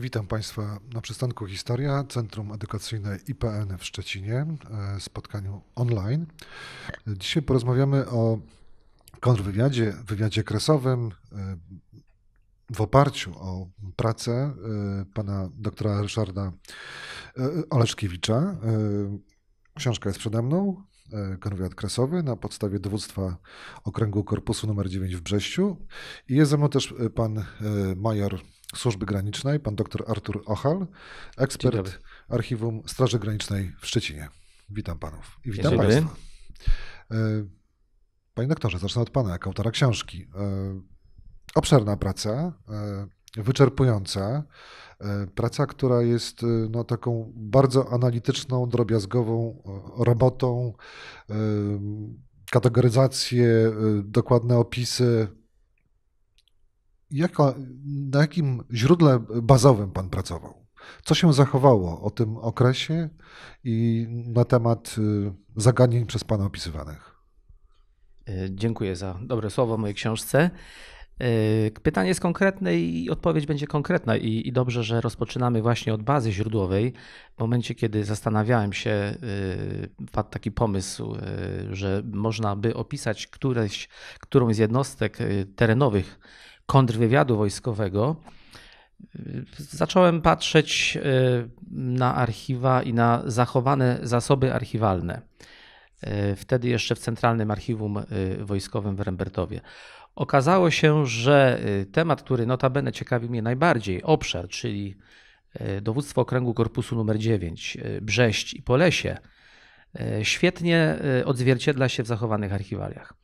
Witam Państwa na przystanku Historia, Centrum Edukacyjne IPN w Szczecinie, e, spotkaniu online. Dzisiaj porozmawiamy o kontrwywiadzie, wywiadzie kresowym e, w oparciu o pracę e, pana doktora Ryszarda Oleszkiewicza. Książka jest przede mną, kontrwywiad kresowy na podstawie dowództwa okręgu korpusu nr 9 w Brześciu i jest ze mną też pan major Służby Granicznej, pan dr Artur Ochal, ekspert Archiwum Straży Granicznej w Szczecinie. Witam panów i witam Dzień państwa. E, panie doktorze, zacznę od pana, jako autora książki. E, obszerna praca, e, wyczerpująca, praca, która jest no, taką bardzo analityczną, drobiazgową robotą, kategoryzacje, dokładne opisy Jaka, na jakim źródle bazowym Pan pracował? Co się zachowało o tym okresie i na temat y, zagadnień przez Pana opisywanych? E, dziękuję za dobre słowo mojej książce. E, pytanie jest konkretne i odpowiedź będzie konkretna. I, I, dobrze, że rozpoczynamy właśnie od bazy źródłowej. W momencie, kiedy zastanawiałem się, padł y, taki pomysł, że można by opisać któreś, którąś z jednostek terenowych kontrwywiadu wojskowego, zacząłem patrzeć e, na archiwa i na zachowane zasoby archiwalne. E, wtedy jeszcze w Centralnym Archiwum e, Wojskowym w Rembertowie. Okazało się, że temat, który notabene ciekawił mnie najbardziej, obszar, czyli dowództwo okręgu korpusu nr 9, Brześć i Polesie, świetnie odzwierciedla się w zachowanych archiwaliach.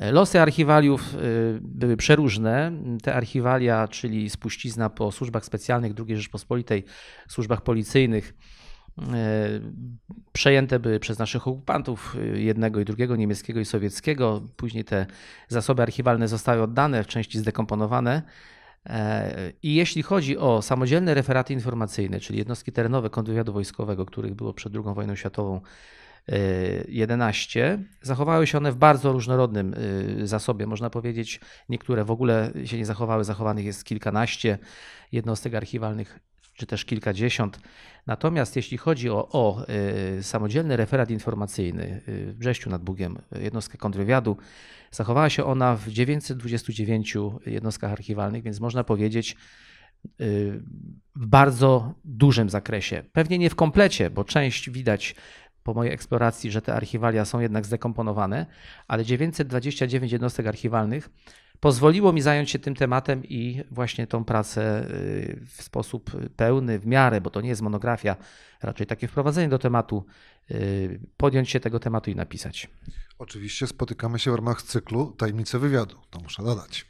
Losy archiwaliów y, były przeróżne. Te archiwalia, czyli spuścizna po służbach specjalnych II Rzeczpospolitej, służbach policyjnych, y, przejęte były przez naszych okupantów y, jednego i drugiego, niemieckiego i sowieckiego. Później te zasoby archiwalne zostały oddane, w części zdekomponowane. E, I jeśli chodzi o samodzielne referaty informacyjne, czyli jednostki terenowe kontrwywiadu wojskowego, których było przed II wojną światową 11. Zachowały się one w bardzo różnorodnym y, zasobie. Można powiedzieć, niektóre w ogóle się nie zachowały, zachowanych jest kilkanaście jednostek archiwalnych, czy też kilkadziesiąt. Natomiast jeśli chodzi o, o y, samodzielny referat informacyjny y, w Brześciu nad Bugiem, jednostkę kontrwywiadu, zachowała się ona w 929 jednostkach archiwalnych, więc można powiedzieć, w bardzo dużym zakresie. Pewnie nie w komplecie, bo część widać po mojej eksploracji, że te archiwalia są jednak zdekomponowane, ale 929 jednostek archiwalnych pozwoliło mi zająć się tym tematem i właśnie tą pracę y, w sposób pełny, w miarę, bo to nie jest monografia, raczej takie wprowadzenie do tematu, y, podjąć się tego tematu i napisać. Oczywiście spotykamy się w ramach cyklu Tajemnice Wywiadu, to muszę dodać.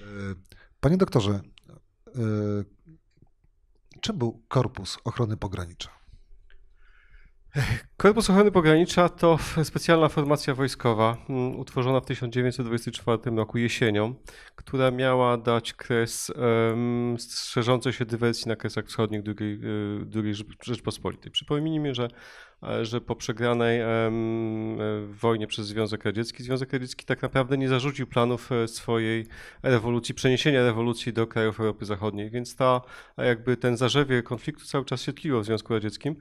Y, panie doktorze, czym był Korpus Ochrony Pogranicza? Korpus Ochrony Pogranicza to specjalna formacja wojskowa mm, utworzona w 1924 roku jesienią, która miała dać kres um, się dywersji na kresach wschodnich II, II Rzeczpospolitej. Przypomnijmy, że E, że po przegranej e, wojnie przez Związek Radziecki, Związek Radziecki tak naprawdę nie zarzucił planów e, swojej rewolucji, przeniesienia rewolucji do krajów Europy Zachodniej, więc ta, jakby ten zarzewie konfliktu cały czas się tliło w Związku Radzieckim.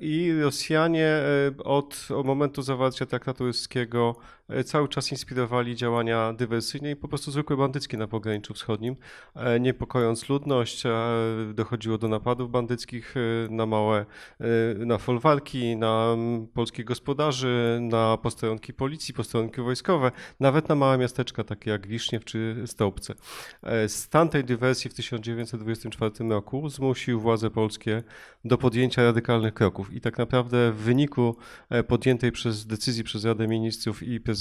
I Rosjanie od momentu zawarcia traktatu ryskiego cały czas inspirowali działania dywersyjne i po prostu zwykłe bandyckie na pograniczu wschodnim, niepokojąc ludność, dochodziło do napadów bandyckich na małe, na folwarki, na mm, polskich gospodarzy, na posterunki policji, posterunki wojskowe, nawet na małe miasteczka takie jak Wiszniew czy Stołpce. E, stan tej dywersji w 1924 roku zmusił władze polskie do podjęcia radykalnych kroków i tak naprawdę w wyniku e, podjętej przez decyzji przez Radę Ministrów i prezydenta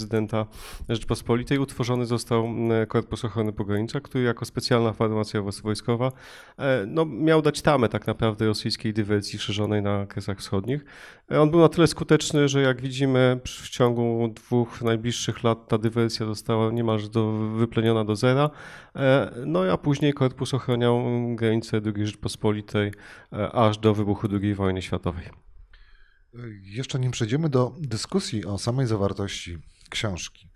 Rzeczpospolitej utworzony został mm, Korpus Ochrony Pogranicza, który jako specjalna formacja wojskowa e, no, miał dać tamę tak naprawdę rosyjskiej dywersji szerzonej na Kresach Wschodnich. On był na tyle skuteczny, że jak widzimy w ciągu dwóch najbliższych lat ta dywersja została niemalże do, wypleniona do zera. E, no a później korpus ochroniał granice II Rzeczpospolitej e, aż do wybuchu II wojny światowej. Jeszcze nim przejdziemy do dyskusji o samej zawartości książki,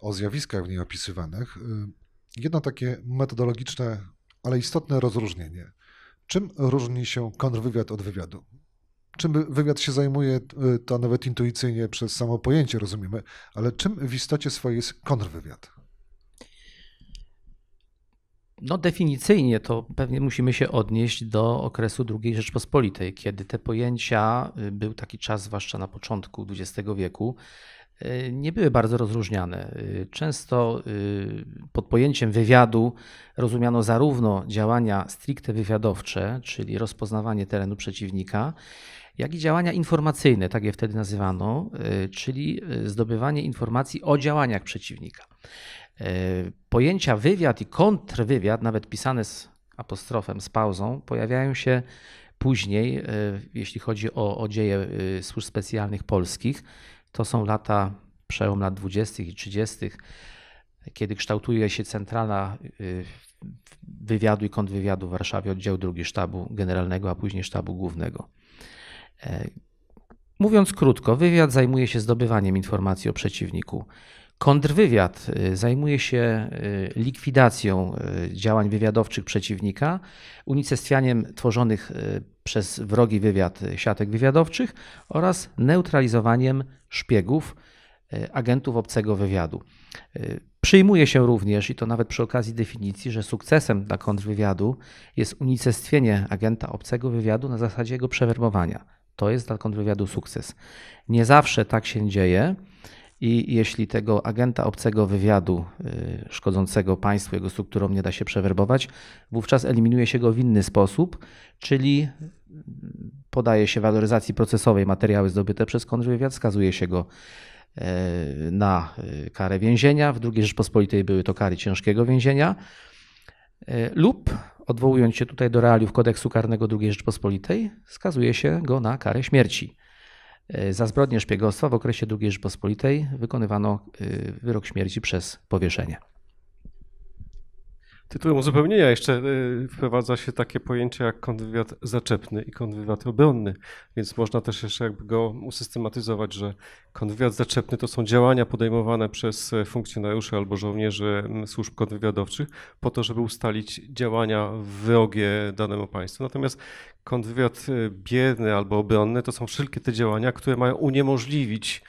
o zjawiskach w niej opisywanych, jedno takie metodologiczne, ale istotne rozróżnienie. Czym różni się kontrwywiad od wywiadu? Czym wywiad się zajmuje, to nawet intuicyjnie przez samo pojęcie rozumiemy, ale czym w istocie swojej jest kontrwywiad? No, definicyjnie to pewnie musimy się odnieść do okresu II Rzeczpospolitej, kiedy te pojęcia, y, był taki czas, zwłaszcza na początku XX wieku, y, nie były bardzo rozróżniane. Y, często pod pojęciem wywiadu rozumiano zarówno działania stricte wywiadowcze, czyli rozpoznawanie terenu przeciwnika, jak i działania informacyjne, tak je wtedy nazywano, czyli zdobywanie informacji o działaniach przeciwnika. Pojęcia wywiad i kontrwywiad, nawet pisane z apostrofem, z pauzą, pojawiają się później, jeśli chodzi o, o dzieje służb specjalnych polskich. To są lata, przełom lat 20. i 30., kiedy kształtuje się centrala wywiadu i kontrwywiadu w Warszawie, oddział drugi sztabu generalnego, a później sztabu głównego. Mówiąc krótko, wywiad zajmuje się zdobywaniem informacji o przeciwniku. Kontrwywiad y, zajmuje się y, likwidacją y, działań wywiadowczych przeciwnika, unicestwianiem tworzonych przez wrogi wywiad siatek wywiadowczych oraz neutralizowaniem szpiegów, agentów obcego wywiadu. Przyjmuje się również, i to nawet przy okazji definicji, że sukcesem dla kontrwywiadu jest unicestwienie agenta obcego wywiadu na zasadzie jego przewerbowania. To jest dla kontrwywiadu sukces. Nie zawsze tak się dzieje. I jeśli tego agenta obcego wywiadu y, szkodzącego państwu, jego strukturom nie da się przewerbować, wówczas eliminuje się go w inny sposób, czyli podaje się waloryzacji procesowej materiały zdobyte przez kontrwywiad, skazuje się go e, na y, karę więzienia. W II Rzeczpospolitej były to kary ciężkiego więzienia lub odwołując się tutaj do realiów kodeksu karnego II Rzeczpospolitej, skazuje się go na karę śmierci. E, za zbrodnie szpiegostwa w okresie II Rzeczpospolitej wykonywano e, wyrok śmierci przez powieszenie. Tytułem uzupełnienia jeszcze e, wprowadza się takie pojęcie jak kontrwywiad zaczepny i kontrwywiad obronny, więc można też jeszcze jakby go usystematyzować, że kontrwywiad zaczepny to są działania podejmowane przez funkcjonariuszy albo żołnierzy służb kontrwywiadowczych po to, żeby ustalić działania wrogie danemu państwu. Natomiast kontrwywiad bierny albo obronny to są wszelkie te działania, które mają uniemożliwić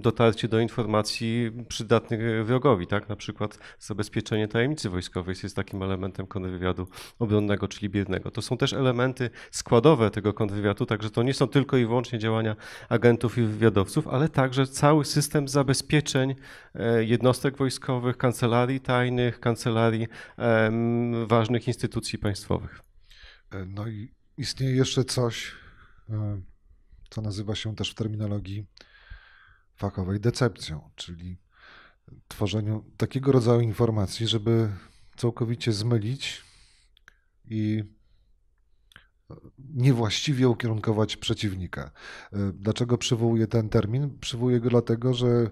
dotarcie do informacji przydatnych wrogowi, tak? Na przykład zabezpieczenie tajemnicy wojskowej jest takim elementem kontrwywiadu obronnego, czyli biernego. To są też elementy składowe tego kontrwywiadu, także to nie są tylko i wyłącznie działania agentów i wywiadowców, ale także cały system zabezpieczeń e, jednostek wojskowych, kancelarii tajnych, kancelarii ważnych instytucji państwowych. E, no i istnieje jeszcze coś, e, co nazywa się też w terminologii fachowej decepcją, czyli tworzeniu takiego rodzaju informacji, żeby całkowicie zmylić i niewłaściwie ukierunkować przeciwnika. Dlaczego przywołuję ten termin? Przywołuję go dlatego, że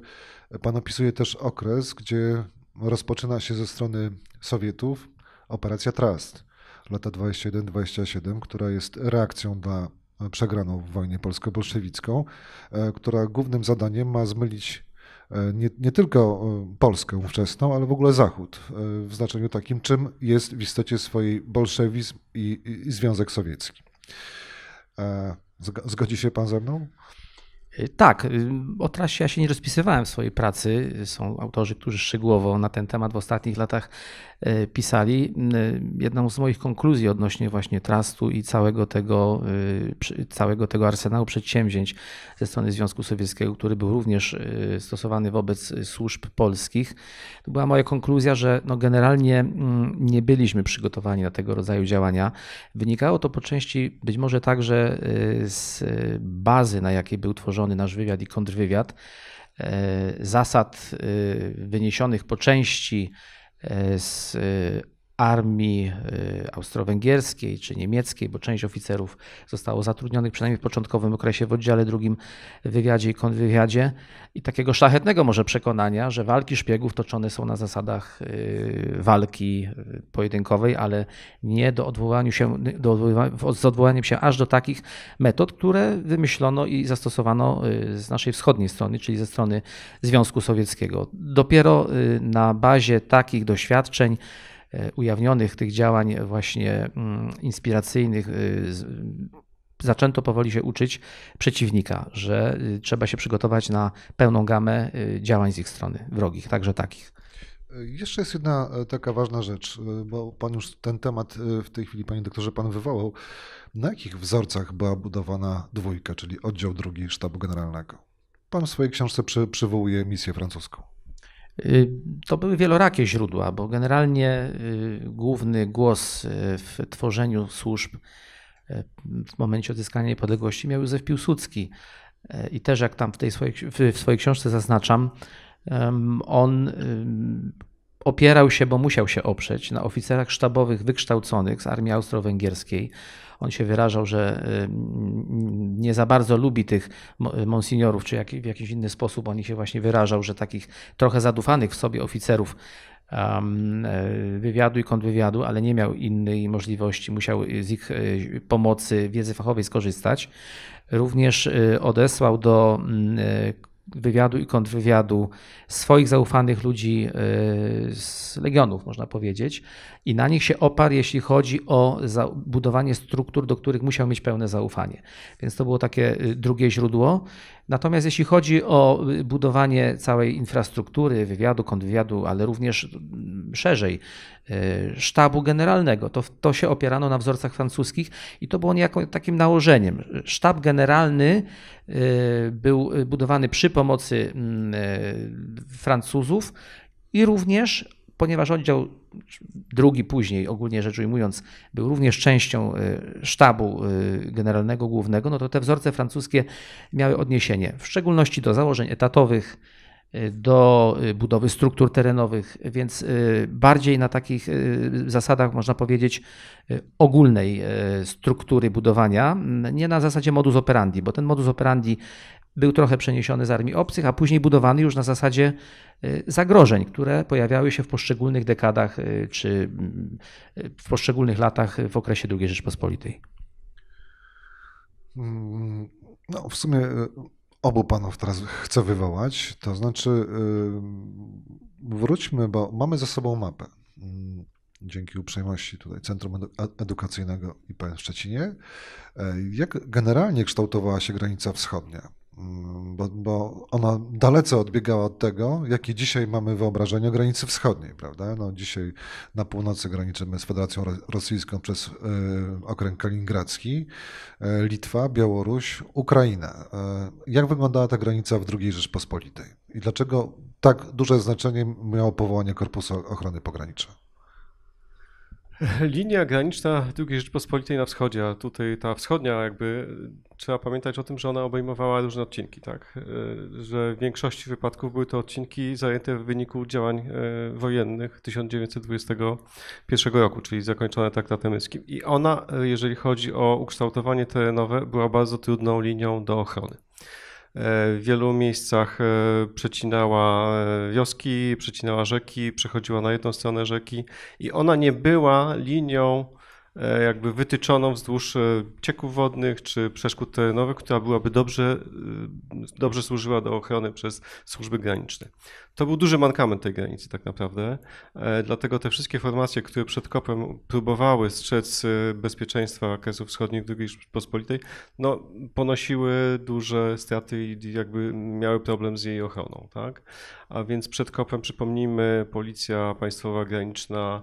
pan opisuje też okres, gdzie rozpoczyna się ze strony Sowietów operacja Trust, lata 21-27, która jest reakcją na przegraną w wojnie polsko-bolszewicką, e, która głównym zadaniem ma zmylić e, nie, nie, tylko e, Polskę ówczesną, ale w ogóle Zachód, w znaczeniu takim, czym jest w istocie swojej bolszewizm i, i Związek Sowiecki. Zgodzi się pan ze mną? Tak, y, o trasie ja się nie rozpisywałem w swojej pracy. Są autorzy, którzy szczegółowo na ten temat w ostatnich latach pisali. Jedną z moich konkluzji odnośnie właśnie trustu i całego tego, całego tego arsenału przedsięwzięć ze strony Związku Sowieckiego, który był również stosowany wobec służb polskich, to była moja konkluzja, że no generalnie mm, nie byliśmy przygotowani na tego rodzaju działania. Wynikało to po części być może także z bazy, na jakiej był tworzony nasz wywiad i kontrwywiad, e, zasad e, wyniesionych po części e, z armii y, austro-węgierskiej czy niemieckiej, bo część oficerów zostało zatrudnionych przynajmniej w początkowym okresie w oddziale drugim wywiadzie i kontrwywiadzie i takiego szlachetnego może przekonania, że walki szpiegów toczone są na zasadach y, walki y, pojedynkowej, ale nie do odwołania się, do odwoływania, z odwołaniem się aż do takich metod, które wymyślono i zastosowano z naszej wschodniej strony, czyli ze strony Związku Sowieckiego. Dopiero na bazie takich doświadczeń ujawnionych tych działań właśnie mm, inspiracyjnych zaczęto powoli się uczyć przeciwnika, że trzeba się przygotować na pełną gamę działań z ich strony, wrogich, także takich. Jeszcze jest jedna taka ważna rzecz, bo pan już ten temat w tej chwili, panie doktorze, pan wywołał. Na jakich wzorcach była budowana dwójka, czyli oddział drugi sztabu generalnego? Pan w swojej książce przy, przywołuje misję francuską. Y, to były wielorakie źródła, bo generalnie y, główny głos y, w tworzeniu służb w momencie odzyskania niepodległości miał Józef Piłsudski. I też jak tam w tej swojej, w swojej książce zaznaczam, on opierał się, bo musiał się oprzeć na oficerach sztabowych wykształconych z armii austro-węgierskiej, on się wyrażał, że y, nie za bardzo lubi tych monsignorów, czy w jakiś inny sposób on się właśnie wyrażał, że takich trochę zadufanych w sobie oficerów e, wywiadu i kontrwywiadu, ale nie miał innej możliwości, musiał z ich e, pomocy, wiedzy fachowej skorzystać. Również e, odesłał do wywiadu i kontrwywiadu swoich zaufanych ludzi e, z legionów, można powiedzieć, i na nich się oparł, jeśli chodzi o budowanie struktur, do których musiał mieć pełne zaufanie. Więc to było takie e, drugie źródło. Natomiast jeśli chodzi o e, budowanie całej infrastruktury, wywiadu, kontrwywiadu, ale również szerzej, sztabu generalnego, to, to się opierano na wzorcach francuskich i to było niejako takim nałożeniem. Sztab generalny był budowany przy pomocy mm, Francuzów i również, ponieważ oddział drugi później, ogólnie rzecz ujmując, był również częścią e, sztabu e, generalnego głównego, no to te wzorce francuskie miały odniesienie. W szczególności do założeń etatowych, e, do budowy struktur terenowych, więc bardziej na takich zasadach, można powiedzieć, ogólnej struktury budowania, nie na zasadzie modus operandi, bo ten modus operandi był trochę przeniesiony z armii obcych, a później budowany już na zasadzie y, zagrożeń, które pojawiały się w poszczególnych dekadach y, czy mm, w poszczególnych latach w okresie II Rzeczpospolitej. Mm, no, w sumie y, obu panów teraz chcę wywołać. To znaczy, wróćmy, bo mamy za sobą mapę. Mm, dzięki uprzejmości tutaj Centrum Edukacyjnego IPN w Szczecinie. E, jak generalnie kształtowała się granica wschodnia? Mm, bo, bo, ona dalece odbiegała od tego, jakie dzisiaj mamy wyobrażenie o granicy wschodniej, prawda? No, dzisiaj na północy graniczymy z Federacją Rosyjską przez y, okręg kaliningradzki, y, Litwa, Białoruś, Ukraina. Y, jak wyglądała ta granica w II Rzeczpospolitej? I dlaczego tak duże znaczenie miało powołanie Korpusu Ochrony Pogranicza? Linia graniczna II Rzeczpospolitej na wschodzie, a tutaj ta wschodnia jakby trzeba pamiętać o tym, że ona obejmowała różne odcinki, tak? E, że w większości wypadków były to odcinki zajęte w wyniku działań e, wojennych 1921 roku, czyli zakończone traktatem ryskim. I ona, e, jeżeli chodzi o ukształtowanie terenowe, była bardzo trudną linią do ochrony. W wielu miejscach przecinała wioski, przecinała rzeki, przechodziła na jedną stronę rzeki i ona nie była linią E, jakby wytyczoną wzdłuż e, cieków wodnych czy przeszkód terenowych, która byłaby dobrze, e, dobrze służyła do ochrony przez służby graniczne. To był duży mankament tej granicy tak naprawdę, dlatego te wszystkie formacje, które przed kopem próbowały strzec bezpieczeństwa kresów wschodnich II Rzeczypospolitej, no, ponosiły duże straty i jakby miały problem z jej ochroną. Tak? A więc przed kopem, przypomnijmy, policja państwowa graniczna,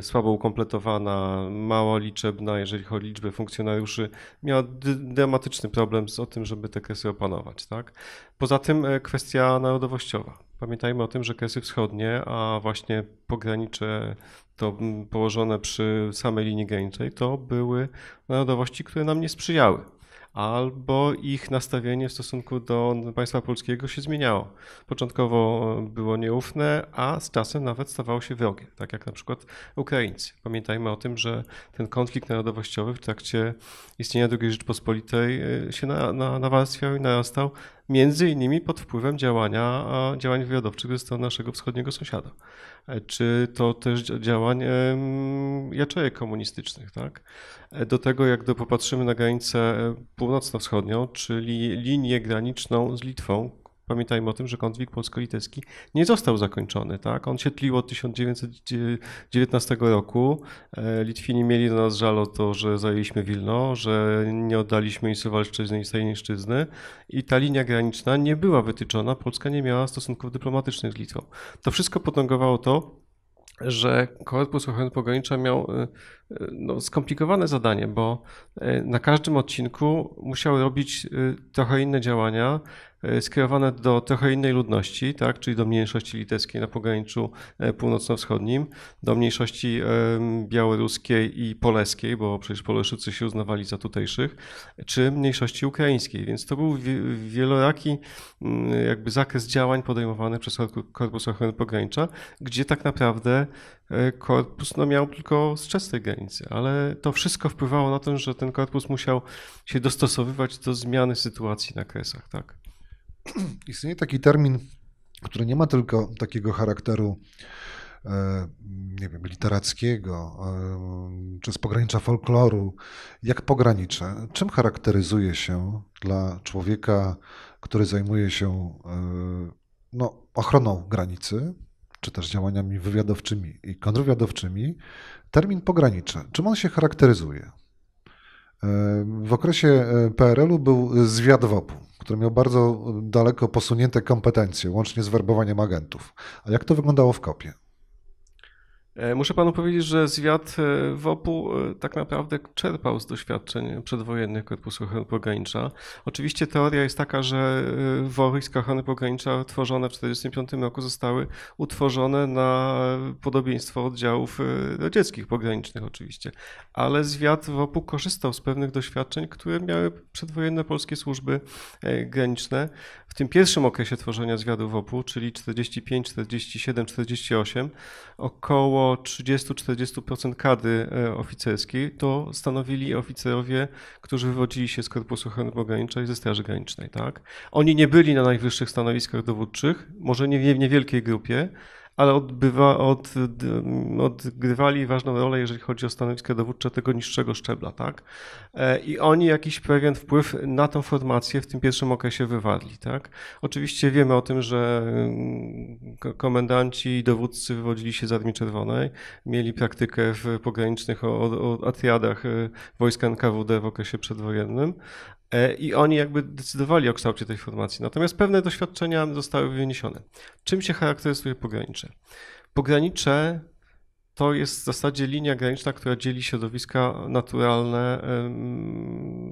słabo ukompletowana, mało liczebna, jeżeli chodzi o liczbę funkcjonariuszy, miała dramatyczny problem z o tym, żeby te kresy opanować. Tak? Poza tym e, kwestia narodowościowa. Pamiętajmy o tym, że kresy wschodnie, a właśnie pogranicze to położone przy samej linii granicznej, to były narodowości, które nam nie sprzyjały albo ich nastawienie w stosunku do państwa polskiego się zmieniało. Początkowo było nieufne, a z czasem nawet stawało się wrogie, tak jak na przykład Ukraińcy. Pamiętajmy o tym, że ten konflikt narodowościowy w trakcie istnienia II Rzeczpospolitej e, się na, na, nawarstwiał i narastał między innymi pod wpływem działania, działań wywiadowczych ze strony naszego wschodniego sąsiada. Czy to też działań jaczejek komunistycznych, tak? Do tego, jak popatrzymy na granicę północno-wschodnią, czyli linię graniczną z Litwą, Pamiętajmy o tym, że konflikt polsko-litewski nie został zakończony. Tak? On się tlił od 1919 roku. E, Litwini mieli do nas żal o to, że zajęliśmy Wilno, że nie oddaliśmy i Suwalszczyzny i Sejniszczyzny i ta linia graniczna nie była wytyczona. Polska nie miała stosunków dyplomatycznych z Litwą. To wszystko potęgowało to, że Korpus Ochrony Pogranicza miał e, no, skomplikowane zadanie, bo e, na każdym odcinku musiał robić trochę inne działania, E, skierowane do trochę innej ludności, tak, czyli do mniejszości litewskiej na pograniczu e, północno-wschodnim, do mniejszości białoruskiej i poleskiej, bo przecież Poleszycy się uznawali za tutejszych, czy mniejszości ukraińskiej. Więc to był wieloraki jakby zakres działań podejmowanych przez Korpus Ochrony Pogranicza, gdzie tak naprawdę e, korpus no, miał tylko strzec tej granicy, ale to wszystko wpływało na to, że ten korpus musiał się dostosowywać do zmiany sytuacji na kresach. Tak? Istnieje taki termin, który nie ma tylko takiego charakteru e, nie wiem, literackiego, e, czy z pogranicza folkloru, jak pogranicze. Czym charakteryzuje się dla człowieka, który zajmuje się e, no, ochroną granicy, czy też działaniami wywiadowczymi i kontrwywiadowczymi, termin pogranicze? Czym on się charakteryzuje? W okresie PRL-u był zwiad WOP-u który miał bardzo daleko posunięte kompetencje, łącznie z werbowaniem agentów. A jak to wyglądało w kopie? E, muszę panu powiedzieć, że zwiat e, WOP-u e, tak naprawdę czerpał z doświadczeń przedwojennych Korpusu Ochrony Pogranicza. Oczywiście teoria jest taka, że wojska ochrony pogranicza tworzone w 1945 roku zostały utworzone na podobieństwo oddziałów radzieckich pogranicznych oczywiście. Ale zwiat WOP-u korzystał z pewnych doświadczeń, które miały przedwojenne polskie służby graniczne. W tym pierwszym okresie tworzenia zwiadu WOP-u, czyli 45, 47, 48, około 30-40% kadry e, oficerskiej to stanowili oficerowie, którzy wywodzili się z Korpusu Ochrony Pogranicza i ze Straży Granicznej. Tak? Oni nie byli na najwyższych stanowiskach dowódczych, może nie w niewielkiej grupie, ale odbywa, od, odgrywali ważną rolę, jeżeli chodzi o stanowiska dowódcze tego niższego szczebla. Tak? E, I oni jakiś pewien wpływ na tą formację w tym pierwszym okresie wywarli. Tak? Oczywiście wiemy o tym, że mm, komendanci i dowódcy wywodzili się z Armii Czerwonej, mieli praktykę w pogranicznych atriadach e, wojska NKWD w okresie przedwojennym, I oni jakby decydowali o kształcie tej formacji. Natomiast pewne doświadczenia zostały wyniesione. Czym się charakteryzuje pogranicze? Pogranicze to jest w zasadzie linia graniczna, która dzieli środowiska naturalne,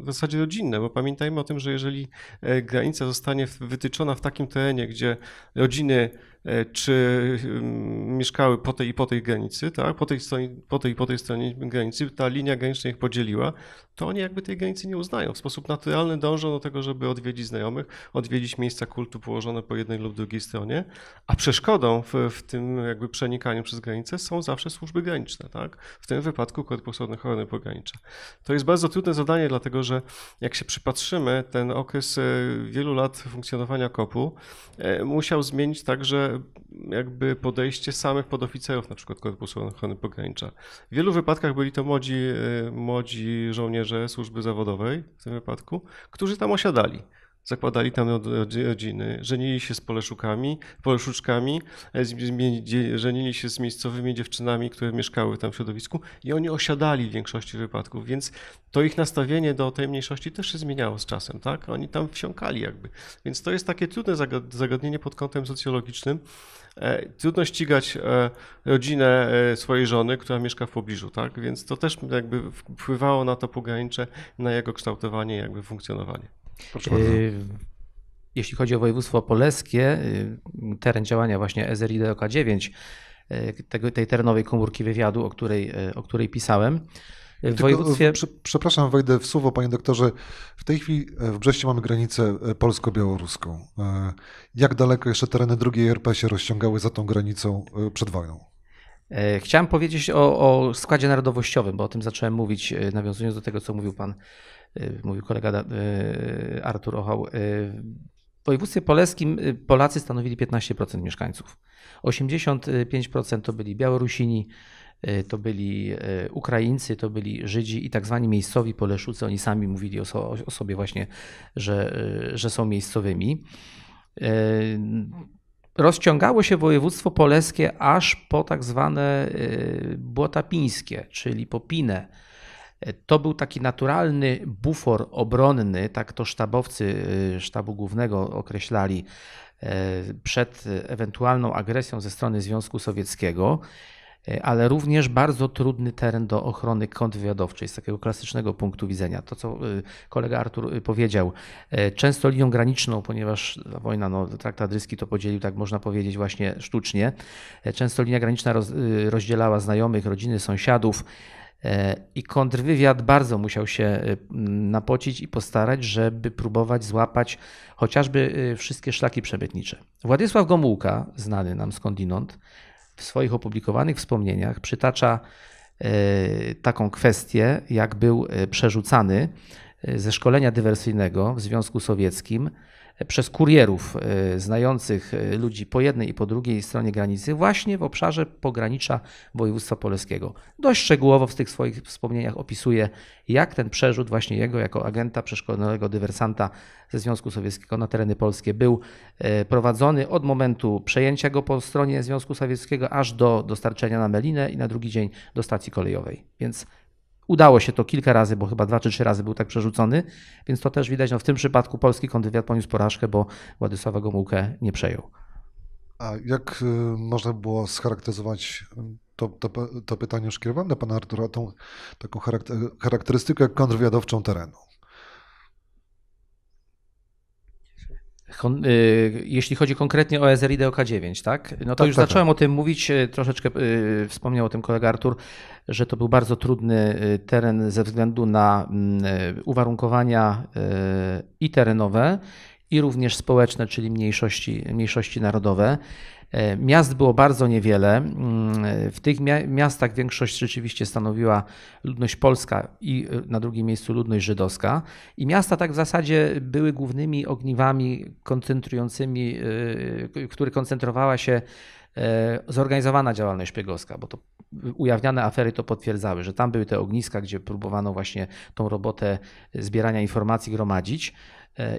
w zasadzie rodzinne, bo pamiętajmy o tym, że jeżeli e, granica zostanie wytyczona w takim terenie, gdzie rodziny E, czy mieszkały po tej i po tej granicy, tak? po, tej stronie, po tej i po tej stronie granicy, ta linia graniczna ich podzieliła, to oni jakby tej granicy nie uznają. W sposób naturalny dążą do tego, żeby odwiedzić znajomych, odwiedzić miejsca kultu położone po jednej lub drugiej stronie, a przeszkodą w, w tym jakby przenikaniu przez granicę są zawsze służby graniczne, tak? w tym wypadku Korpus Ochrony Pogranicza. To jest bardzo trudne zadanie, dlatego że jak się przypatrzymy, ten okres e, wielu lat funkcjonowania KOP-u e, musiał zmienić także jakby podejście samych podoficerów, na przykład Korpusu Ochrony Pogranicza. W wielu wypadkach byli to młodzi, e, młodzi żołnierze służby zawodowej w tym wypadku, którzy tam osiadali zakładali tam rodziny, żenili się z poleszukami, poleszuczkami, e, żenili się z miejscowymi dziewczynami, które mieszkały tam w środowisku i oni osiadali w większości wypadków, więc to ich nastawienie do tej mniejszości też się zmieniało z czasem, tak? Oni tam wsiąkali jakby. Więc to jest takie trudne zagadnienie pod kątem socjologicznym. E, trudno ścigać e, rodzinę swojej żony, która mieszka w pobliżu, tak? Więc to też jakby wpływało na to pogranicze, na jego kształtowanie, jakby funkcjonowanie. Y, jeśli chodzi o województwo polskie, y, teren działania właśnie SRI DOK 9, tego, tej terenowej komórki wywiadu, o której, y, o której pisałem. W województwie... Przepraszam, wejdę w słowo, panie doktorze. W tej chwili w Brzeście mamy granicę polsko-białoruską. Jak daleko jeszcze tereny drugiej RP się rozciągały za tą granicą przed wojną? Chciałem powiedzieć o, o składzie narodowościowym, bo o tym zacząłem mówić, nawiązując do tego, co mówił pan Y, mówił kolega y, Artur Ochał. Y, w województwie polskim Polacy stanowili 15% mieszkańców. 85% to byli Białorusini, to byli Ukraińcy, to byli Żydzi i tak zwani miejscowi Poleszucy. Oni sami mówili o, sobie właśnie, że, że są miejscowymi. rozciągało się województwo polskie aż po tak zwane błota pińskie, czyli po Pinę. To był taki naturalny bufor obronny, tak to sztabowcy sztabu głównego określali, przed ewentualną agresją ze strony Związku Sowieckiego. E, ale również bardzo trudny teren do ochrony kontrwywiadowczej z takiego klasycznego punktu widzenia. To, co e, kolega Artur e, powiedział, często linią graniczną, ponieważ wojna, no, traktat ryski to podzielił, tak można powiedzieć, właśnie sztucznie. Często linia graniczna roz, rozdzielała znajomych, rodziny, sąsiadów. I kontrwywiad bardzo musiał się napocić i postarać, żeby próbować złapać chociażby wszystkie szlaki przemytnicze. Władysław Gomułka, znany nam skądinąd, w swoich opublikowanych wspomnieniach przytacza e, taką kwestię, jak był e, przerzucany e, ze szkolenia dywersyjnego w Związku Sowieckim przez kurierów e, znających e, ludzi po jednej i po drugiej stronie granicy, właśnie w obszarze pogranicza województwa polskiego. Dość szczegółowo w tych swoich wspomnieniach opisuje, jak ten przerzut właśnie jego jako agenta przeszkolonego dywersanta ze Związku Sowieckiego na tereny polskie był e, prowadzony od momentu przejęcia go po stronie Związku Sowieckiego aż do dostarczenia na Melinę i na drugi dzień do stacji kolejowej. Więc Udało się to kilka razy, bo chyba dwa czy trzy razy był tak przerzucony, więc to też widać, no w tym przypadku polski kontrwywiad poniósł porażkę, bo Władysława Gomułkę nie przejął. A jak y, można było scharakteryzować, to, to, to pytanie już kierowane do pana Artura, tą taką charakterystykę kontrwywiadowczą terenu? Jeśli chodzi konkretnie o SRI DOK9, tak? No to tak, już tak, zacząłem tak. o tym mówić, y, troszeczkę y, wspomniał o tym kolega Artur, że to był bardzo trudny teren ze względu na mm, uwarunkowania i terenowe, i również społeczne, czyli mniejszości, mniejszości narodowe. E, miast było bardzo niewiele. Mm, w tych miastach większość rzeczywiście stanowiła ludność polska i e, na drugim miejscu ludność żydowska. I miasta tak w zasadzie były głównymi ogniwami koncentrującymi, e, które koncentrowała się zorganizowana działalność szpiegowska, bo to ujawniane afery to potwierdzały, że tam były te ogniska, gdzie próbowano właśnie tą robotę zbierania informacji gromadzić.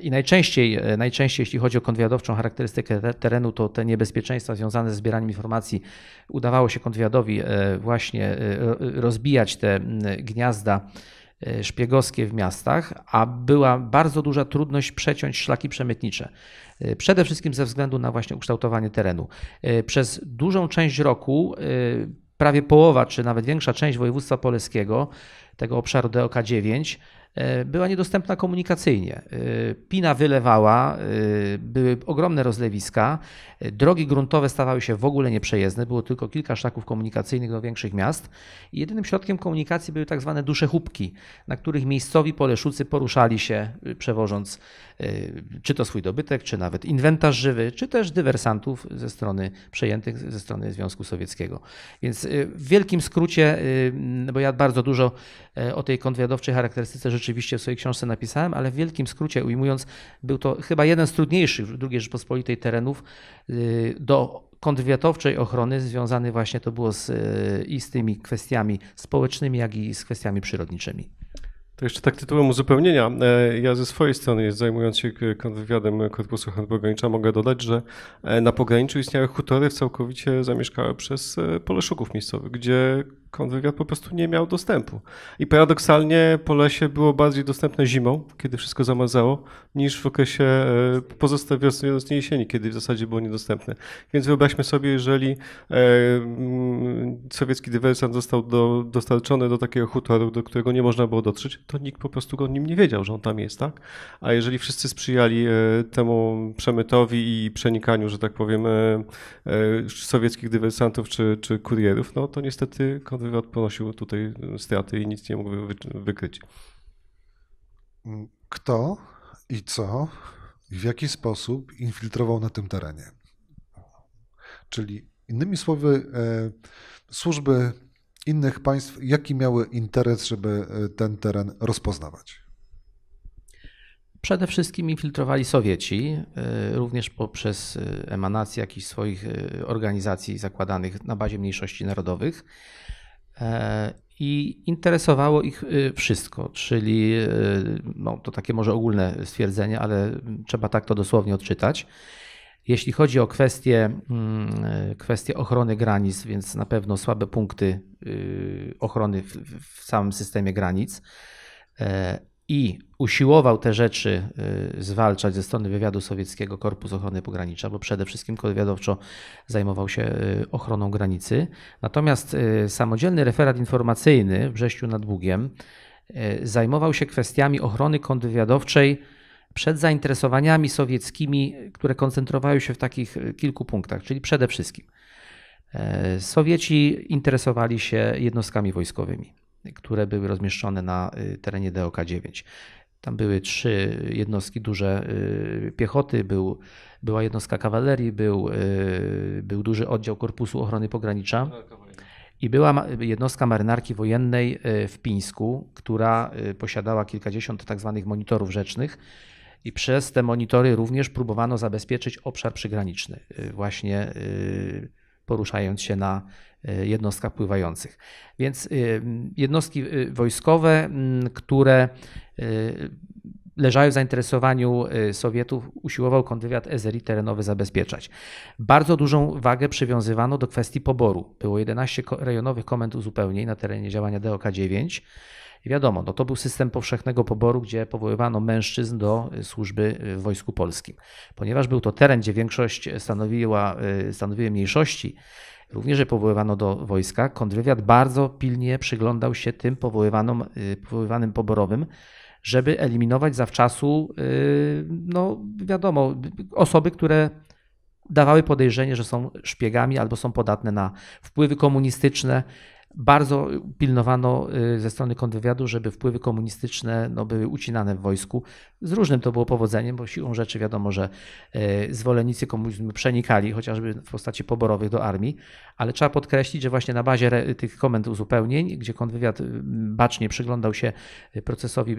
I najczęściej, najczęściej, jeśli chodzi o kontrwywiadowczą charakterystykę terenu, to te niebezpieczeństwa związane ze zbieraniem informacji udawało się kontrwywiadowi e, właśnie e, rozbijać te gniazda e, szpiegowskie w miastach, a była bardzo duża trudność przeciąć szlaki przemytnicze. Przede wszystkim ze względu na właśnie ukształtowanie terenu. Przez dużą część roku prawie połowa, czy nawet większa część województwa poleskiego, tego obszaru DOK 9, E, była niedostępna komunikacyjnie. E, Pina wylewała, e, były ogromne rozlewiska, drogi gruntowe stawały się w ogóle nieprzejezdne, było tylko kilka szlaków komunikacyjnych do większych miast i jedynym środkiem komunikacji były tak zwane dusze chubki, na których miejscowi poleszucy poruszali się, przewożąc czy to swój dobytek, czy nawet inwentarz żywy, czy też dywersantów ze strony przejętych ze strony Związku Sowieckiego. Więc w wielkim skrócie, bo ja bardzo dużo o tej kontrwywiadowczej charakterystyce rzeczy rzeczywiście w swojej książce napisałem, ale w wielkim skrócie ujmując, był to chyba jeden z trudniejszych w II Rzeczpospolitej terenów y, do kontrwywiatowczej ochrony związany właśnie to było z, y, i z tymi kwestiami społecznymi, jak i z kwestiami przyrodniczymi. To jeszcze tak tytułem uzupełnienia. E, ja ze swojej strony, zajmując się wywiadem Korpusu Ochrony Pogranicza, mogę dodać, że e, na pograniczu istniały hutory całkowicie zamieszkałe przez e, poleszuków miejscowych, gdzie kontrwywiad po prostu nie miał dostępu. I paradoksalnie Polesie było bardziej dostępne zimą, kiedy wszystko zamazało, niż w okresie e, pozostałej wiosny jesieni, kiedy w zasadzie było niedostępne. Więc wyobraźmy sobie, jeżeli e, mm, sowiecki dywersant został do, dostarczony do takiego hutoru, do którego nie można było dotrzeć, to nikt po prostu o nim nie wiedział, że on tam jest, tak? A jeżeli wszyscy sprzyjali e, temu przemytowi i przenikaniu, że tak powiem, sowieckich dywersantów czy, czy kurierów, no to niestety kontrwywiad wywiad ponosił tutaj straty i nic nie mógł wykryć. Kto i co i w jaki sposób infiltrował na tym terenie? Czyli innymi słowy, e, służby innych państw, jaki miały interes, żeby e, ten teren rozpoznawać? Przede wszystkim infiltrowali Sowieci, e, również poprzez emanację jakichś swoich organizacji zakładanych na bazie mniejszości narodowych. I interesowało ich wszystko, czyli no, to takie może ogólne stwierdzenie, ale trzeba tak to dosłownie odczytać. Jeśli chodzi o kwestie, mm, kwestie ochrony granic, więc na pewno słabe punkty ochrony w, w samym systemie granic i usiłował te rzeczy y, zwalczać ze strony wywiadu sowieckiego Korpus Ochrony Pogranicza, bo przede wszystkim wywiadowczo zajmował się y, ochroną granicy. Natomiast y, samodzielny referat informacyjny w Brześciu nad Bugiem zajmował się kwestiami ochrony kontrwywiadowczej przed zainteresowaniami sowieckimi, które koncentrowały się w takich kilku punktach, czyli przede wszystkim Sowieci interesowali się jednostkami wojskowymi które były rozmieszczone na y, terenie DOK-9. Tam były trzy jednostki duże y, piechoty, był, była jednostka kawalerii, był, y, był duży oddział Korpusu Ochrony Pogranicza i była jednostka marynarki wojennej w Pińsku, która posiadała kilkadziesiąt tak zwanych monitorów rzecznych i przez te monitory również próbowano zabezpieczyć obszar przygraniczny, właśnie poruszając się na jednostkach pływających. Więc e, jednostki e, wojskowe, które leżały w zainteresowaniu Sowietów, usiłował kontrwywiad SRI terenowy zabezpieczać. Bardzo dużą wagę przywiązywano do kwestii poboru. Było 11 rejonowych komend uzupełnień na terenie działania DOK-9. I wiadomo, no to był system powszechnego poboru, gdzie powoływano mężczyzn do służby w Wojsku Polskim. Ponieważ był to teren, gdzie większość stanowiła, stanowiły mniejszości, również powoływano do wojska, kontrwywiad bardzo pilnie przyglądał się tym powoływanym, powoływanym poborowym, żeby eliminować zawczasu, no wiadomo, osoby, które dawały podejrzenie, że są szpiegami albo są podatne na wpływy komunistyczne, bardzo pilnowano y, ze strony kontrwywiadu, żeby wpływy komunistyczne no, były ucinane w wojsku. Z różnym to było powodzeniem, bo siłą rzeczy wiadomo, że y, zwolennicy komunizmu przenikali chociażby w postaci poborowych do armii, ale trzeba podkreślić, że właśnie na bazie tych komend uzupełnień, gdzie kontrwywiad y, bacznie przyglądał się procesowi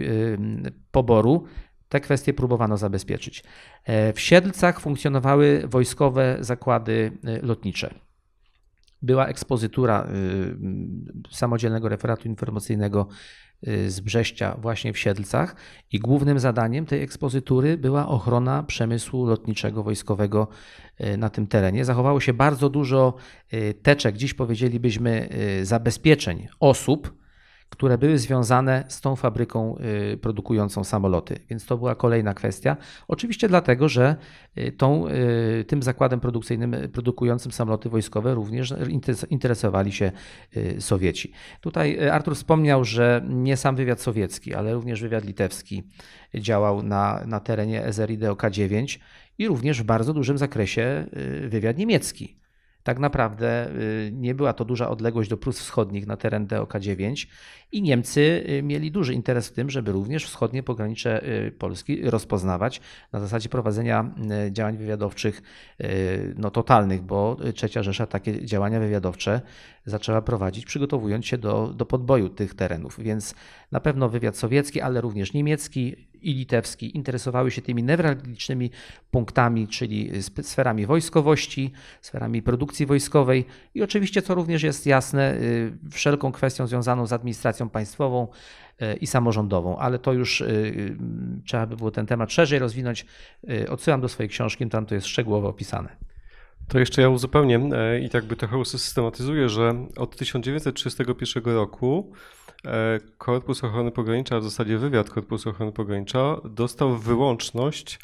poboru, te kwestie próbowano zabezpieczyć. E, w Siedlcach funkcjonowały wojskowe zakłady lotnicze była ekspozytura y, samodzielnego referatu informacyjnego y, z Brześcia właśnie w Siedlcach i głównym zadaniem tej ekspozytury była ochrona przemysłu lotniczego, wojskowego y, na tym terenie. Zachowało się bardzo dużo teczek, dziś powiedzielibyśmy zabezpieczeń osób, które były związane z tą fabryką y, produkującą samoloty. Więc to była kolejna kwestia. Oczywiście dlatego, że y, tą, y, tym zakładem produkcyjnym produkującym samoloty wojskowe również interesowali się Sowieci. Tutaj Artur wspomniał, że nie sam wywiad sowiecki, ale również wywiad litewski działał na, na terenie SRI DOK-9 i również w bardzo dużym zakresie wywiad niemiecki. Tak naprawdę y, nie była to duża odległość do Prus Wschodnich na teren DOK-9 i Niemcy y, mieli duży interes w tym, żeby również wschodnie pogranicze y, Polski rozpoznawać na zasadzie prowadzenia działań wywiadowczych no, totalnych, bo Trzecia Rzesza takie działania wywiadowcze zaczęła prowadzić, przygotowując się do, do podboju tych terenów. Więc na pewno wywiad sowiecki, ale również niemiecki i litewski interesowały się tymi newralgicznymi punktami, czyli sferami wojskowości, sferami produkcji wojskowej i oczywiście, co również jest jasne, y, wszelką kwestią związaną z administracją państwową y, i samorządową, ale to już y, trzeba by było ten temat szerzej rozwinąć. Odsyłam do swojej książki, tam to jest szczegółowo opisane. To jeszcze ja uzupełnię e, i tak by trochę usystematyzuję, że od 1931 roku e, Korpus Ochrony Pogranicza, w zasadzie wywiad Korpusu Ochrony Pogranicza dostał wyłączność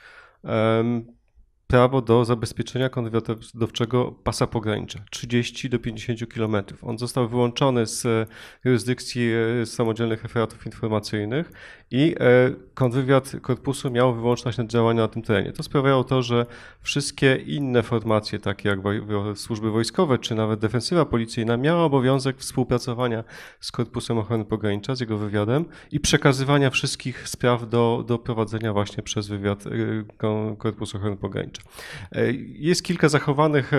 prawo do zabezpieczenia kontrwywiadowczego pasa pogranicza 30 do 50 km. On został wyłączony z jurysdykcji e, samodzielnych referatów informacyjnych i e, kontrwywiad korpusu miał wyłączność nad działania na tym terenie. To sprawiało to, że wszystkie inne formacje, takie jak służby wojskowe czy nawet defensywa policyjna, miały obowiązek współpracowania z Korpusem Ochrony Pogranicza, z jego wywiadem i przekazywania wszystkich spraw do, do prowadzenia właśnie przez wywiad e, Korpusu Ochrony Pogranicza. Jest kilka zachowanych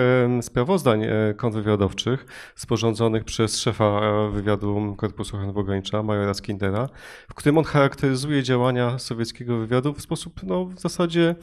sprawozdań kontrwywiadowczych sporządzonych przez szefa wywiadu Korpusu Pogranicza, majora Skindera, w którym on charakteryzuje działania sowieckiego wywiadu w sposób no, w zasadzie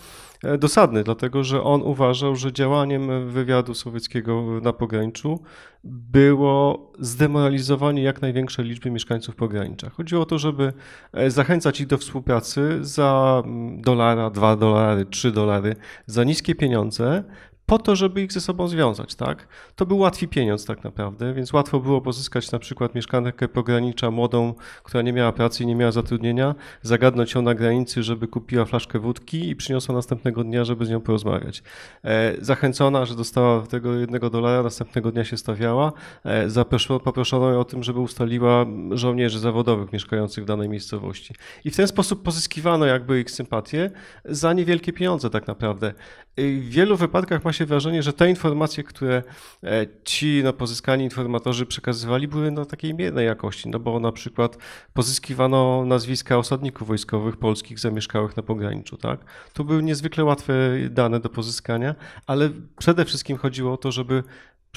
dosadny, dlatego że on uważał, że działaniem wywiadu sowieckiego na pograniczu było zdemoralizowanie jak największej liczby mieszkańców pogranicza. Chodziło o to, żeby e, zachęcać ich do współpracy za mm, dolara, dwa dolary, trzy dolary, za niskie pieniądze, po to, żeby ich ze sobą związać, tak? To był łatwy pieniądz tak naprawdę, więc łatwo było pozyskać na przykład mieszkankę pogranicza młodą, która nie miała pracy i nie miała zatrudnienia, zagadnąć ją na granicy, żeby kupiła flaszkę wódki i przyniosła następnego dnia, żeby z nią porozmawiać. E, zachęcona, że dostała tego jednego dolara, następnego dnia się stawiała, e, poproszono ją o tym, żeby ustaliła żołnierzy zawodowych mieszkających w danej miejscowości. I w ten sposób pozyskiwano jakby ich sympatię za niewielkie pieniądze tak naprawdę. W wielu wypadkach ma się wrażenie, że te informacje, które e, ci no, pozyskani informatorzy przekazywali, były no, takiej miernej jakości, no bo na przykład pozyskiwano nazwiska osadników wojskowych polskich zamieszkałych na pograniczu, tak? To były niezwykle łatwe dane do pozyskania, ale przede wszystkim chodziło o to, żeby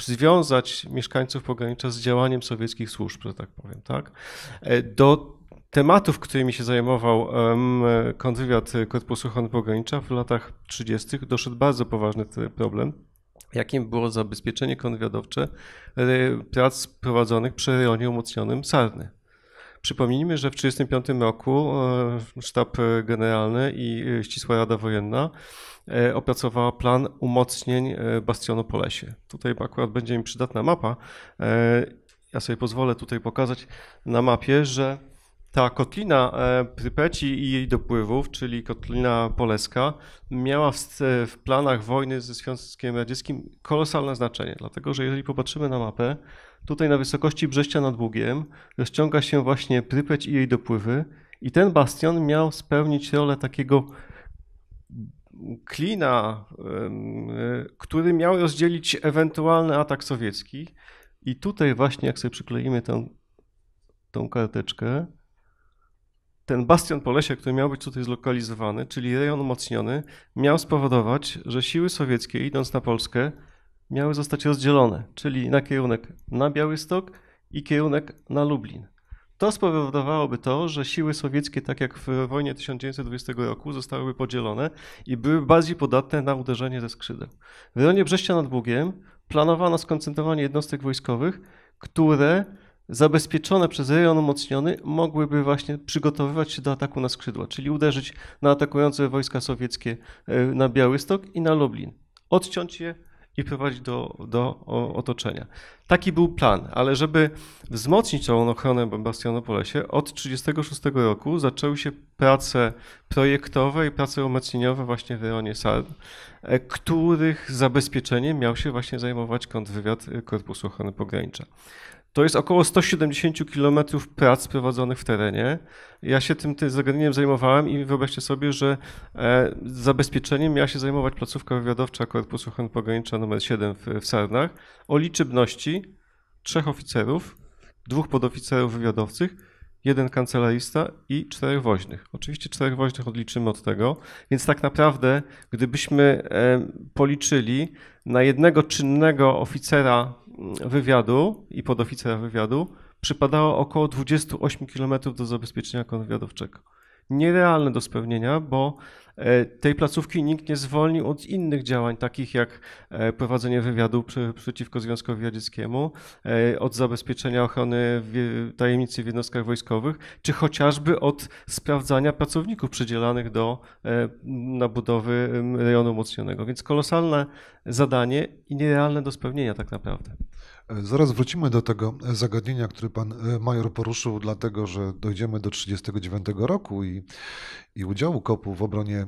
związać mieszkańców pogranicza z działaniem sowieckich służb, że tak powiem, tak? E, do tematów, którymi się zajmował kontrwywiad Korpusu Ochrony Pogranicza w latach 30. doszedł bardzo poważny problem, jakim było zabezpieczenie kontrwywiadowcze prac prowadzonych przy rejonie umocnionym Sarny. Przypomnijmy, że w 1935 roku e, Sztab Generalny i Ścisła Rada Wojenna e, opracowała plan umocnień e, bastionu po lesie. Tutaj akurat będzie mi przydatna mapa. Ja sobie pozwolę tutaj pokazać na mapie, że ta kotlina e, Prypeci i jej dopływów, czyli kotlina poleska, miała w, w, planach wojny ze Związkiem Radzieckim kolosalne znaczenie, dlatego że jeżeli popatrzymy na mapę, tutaj na wysokości Brześcia nad Bugiem rozciąga się właśnie Prypeć i jej dopływy i ten bastion miał spełnić rolę takiego klina, e, który miał rozdzielić ewentualny atak sowiecki. I tutaj właśnie jak sobie przykleimy tę, tą karteczkę, ten bastion Polesia, który miał być tutaj zlokalizowany, czyli rejon umocniony, miał spowodować, że siły sowieckie idąc na Polskę miały zostać rozdzielone, czyli na kierunek na Białystok i kierunek na Lublin. To spowodowałoby to, że siły sowieckie, tak jak w wojnie 1920 roku, zostałyby podzielone i były bardziej podatne na uderzenie ze skrzydeł. W rejonie Brześcia nad Bugiem planowano skoncentrowanie jednostek wojskowych, które zabezpieczone przez rejon umocniony mogłyby właśnie przygotowywać się do ataku na skrzydła, czyli uderzyć na atakujące wojska sowieckie e, na Białystok i na Lublin. Odciąć je i prowadzić do, do otoczenia. Taki był plan, ale żeby wzmocnić tą ochronę bastionu po lesie, od 1936 roku zaczęły się prace projektowe i prace umocnieniowe właśnie w rejonie Sarn, e, których zabezpieczeniem miał się właśnie zajmować kontrwywiad Korpusu Ochrony Pogranicza. To jest około 170 km prac prowadzonych w terenie. Ja się tym, tym zagadnieniem zajmowałem i wyobraźcie sobie, że e, zabezpieczeniem miała się zajmować placówka wywiadowcza Korpusu Ochrony Pogranicza nr 7 w, w Sarnach o liczebności trzech oficerów, dwóch podoficerów wywiadowcych, jeden kancelarista i czterech woźnych. Oczywiście czterech woźnych odliczymy od tego, więc tak naprawdę, gdybyśmy e, policzyli na jednego czynnego oficera wywiadu i podoficera wywiadu przypadało około 28 km do zabezpieczenia kontrwywiadowczego. Nierealne do spełnienia, bo tej placówki nikt nie zwolnił od innych działań, takich jak e, prowadzenie wywiadu przeciwko Związkowi Radzieckiemu, e, od zabezpieczenia ochrony tajemnicy w jednostkach wojskowych, czy chociażby od sprawdzania pracowników przydzielanych do nabudowy rejonu umocnionego. Więc kolosalne zadanie i nierealne do spełnienia tak naprawdę. Zaraz wrócimy do tego zagadnienia, które pan e, major poruszył, dlatego że dojdziemy do 1939 roku i, i udziału kopu w obronie e,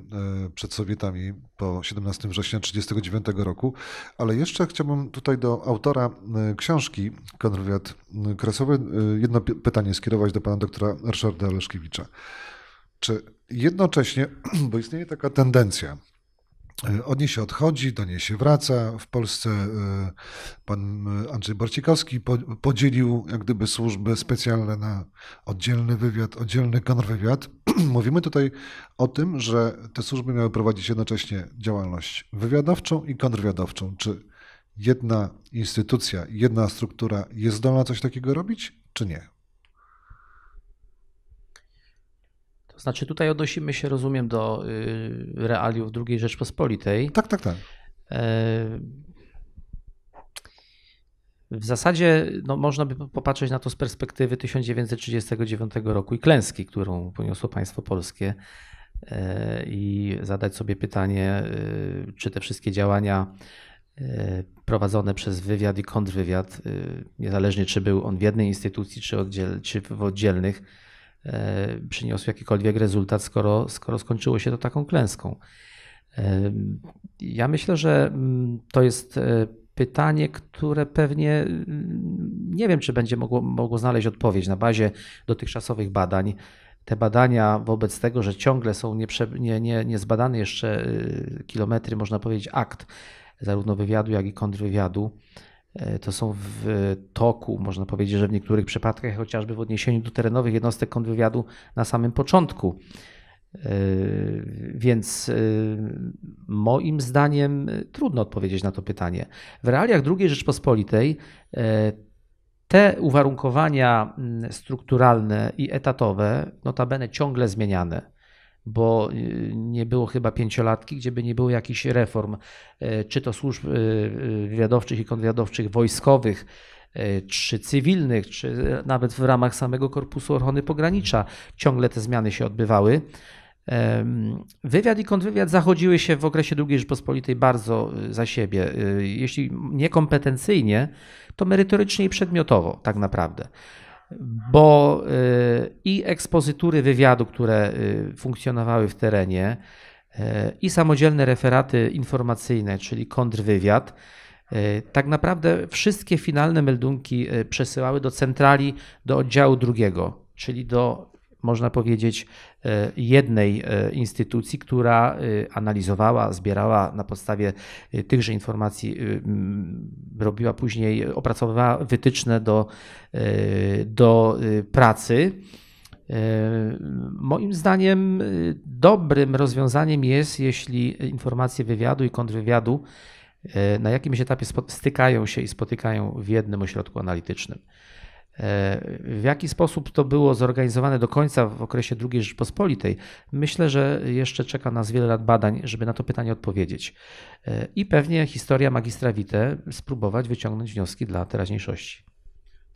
przed Sowietami po 17 września 1939 roku. Ale jeszcze chciałbym tutaj do autora e, książki Kontrwywiad Kresowy jedno pytanie skierować do pana doktora Ryszarda Leszkiewicza. Czy jednocześnie, bo istnieje taka tendencja, E, od niej się odchodzi, do niej się wraca. W Polsce e, pan Andrzej Borcikowski podzielił jak gdyby służby specjalne na oddzielny wywiad, oddzielny kontrwywiad. Mówimy tutaj o tym, że te służby miały prowadzić jednocześnie działalność wywiadowczą i kontrwywiadowczą. Czy jedna instytucja, jedna struktura jest zdolna coś takiego robić, czy nie? To znaczy tutaj odnosimy się, rozumiem, do y, realiów II Rzeczpospolitej. Tak, tak, tak. E, w zasadzie no, można by popatrzeć na to z perspektywy 1939 roku i klęski, którą poniosło państwo polskie e, i zadać sobie pytanie, y, czy te wszystkie działania prowadzone przez wywiad i kontrwywiad, niezależnie czy był on w jednej instytucji, czy, oddziel, czy w oddzielnych, E, przyniosł jakikolwiek rezultat, skoro, skoro skończyło się to taką klęską. E, ja myślę, że mm, to jest e, pytanie, które pewnie mm, nie wiem, czy będzie mogło, mogło znaleźć odpowiedź na bazie dotychczasowych badań. Te badania wobec tego, że ciągle są nieprze, nie, nie, niezbadane jeszcze kilometry, można powiedzieć, akt zarówno wywiadu, jak i kontrwywiadu, to są w toku, można powiedzieć, że w niektórych przypadkach, chociażby w odniesieniu do terenowych jednostek kontrwywiadu na samym początku. E, więc e, moim zdaniem trudno odpowiedzieć na to pytanie. W realiach II Rzeczpospolitej te uwarunkowania mm, strukturalne i etatowe, notabene ciągle zmieniane, bo y, nie było chyba pięciolatki, gdzie by nie było jakichś reform, e, czy to służb y, y, wywiadowczych i kontrwywiadowczych, wojskowych, czy cywilnych, czy nawet w ramach samego Korpusu Ochrony Pogranicza. Ciągle te zmiany się odbywały. Wywiad i kontrwywiad zachodziły się w okresie II Rzeczpospolitej bardzo za siebie. Jeśli niekompetencyjnie, to merytorycznie i przedmiotowo, tak naprawdę bo y, i ekspozytury wywiadu, które y, funkcjonowały w terenie, y, i samodzielne referaty informacyjne, czyli kontrwywiad, tak naprawdę wszystkie finalne meldunki przesyłały do centrali, do oddziału drugiego, czyli do można powiedzieć, jednej e, instytucji, która e, analizowała, zbierała na podstawie tychże informacji, robiła później, opracowywała wytyczne do, do pracy. Moim zdaniem dobrym rozwiązaniem jest, jeśli informacje wywiadu i kontrwywiadu na jakimś etapie stykają się i spotykają w jednym ośrodku analitycznym. W jaki sposób to było zorganizowane do końca w okresie II Rzeczpospolitej, myślę, że jeszcze czeka nas wiele lat badań, żeby na to pytanie odpowiedzieć. I pewnie historia magistra vitae spróbować wyciągnąć wnioski dla teraźniejszości.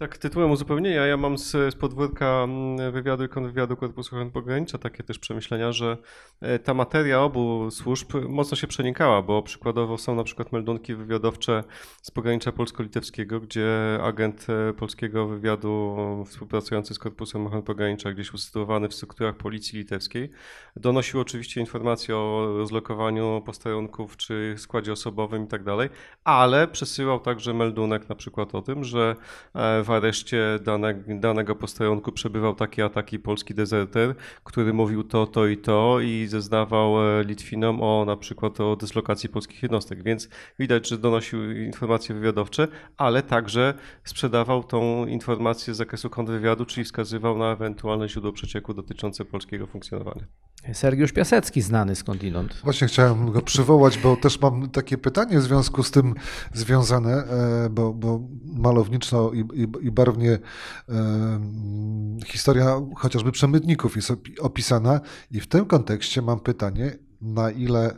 Tak, tytułem uzupełnienia, ja mam z, z podwórka mm, wywiadu i kontrwywiadu Korpusu Ochrony Pogranicza takie też przemyślenia, że e, ta materia obu służb mocno się przenikała, bo przykładowo są na przykład meldunki wywiadowcze z pogranicza polsko-litewskiego, gdzie agent e, polskiego wywiadu współpracujący z Korpusem Ochrony Pogranicza, gdzieś usytuowany w strukturach policji litewskiej, donosił oczywiście informacje o rozlokowaniu posterunków czy składzie osobowym i tak dalej, ale przesyłał także meldunek na przykład o tym, że w e, w areszcie dane, danego posterunku przebywał taki a taki polski dezerter, który mówił to, to i to i zeznawał e, Litwinom o na przykład o dyslokacji polskich jednostek. Więc widać, że donosił informacje wywiadowcze, ale także sprzedawał tą informację z zakresu kontrwywiadu, czyli wskazywał na ewentualne źródło przecieku dotyczące polskiego funkcjonowania. Sergiusz Piasecki znany skądinąd. Właśnie chciałem go przywołać, bo też mam takie pytanie w związku z tym związane, e, bo, bo malowniczo i, i, i barwnie e, historia chociażby przemytników jest opisana i w tym kontekście mam pytanie, na ile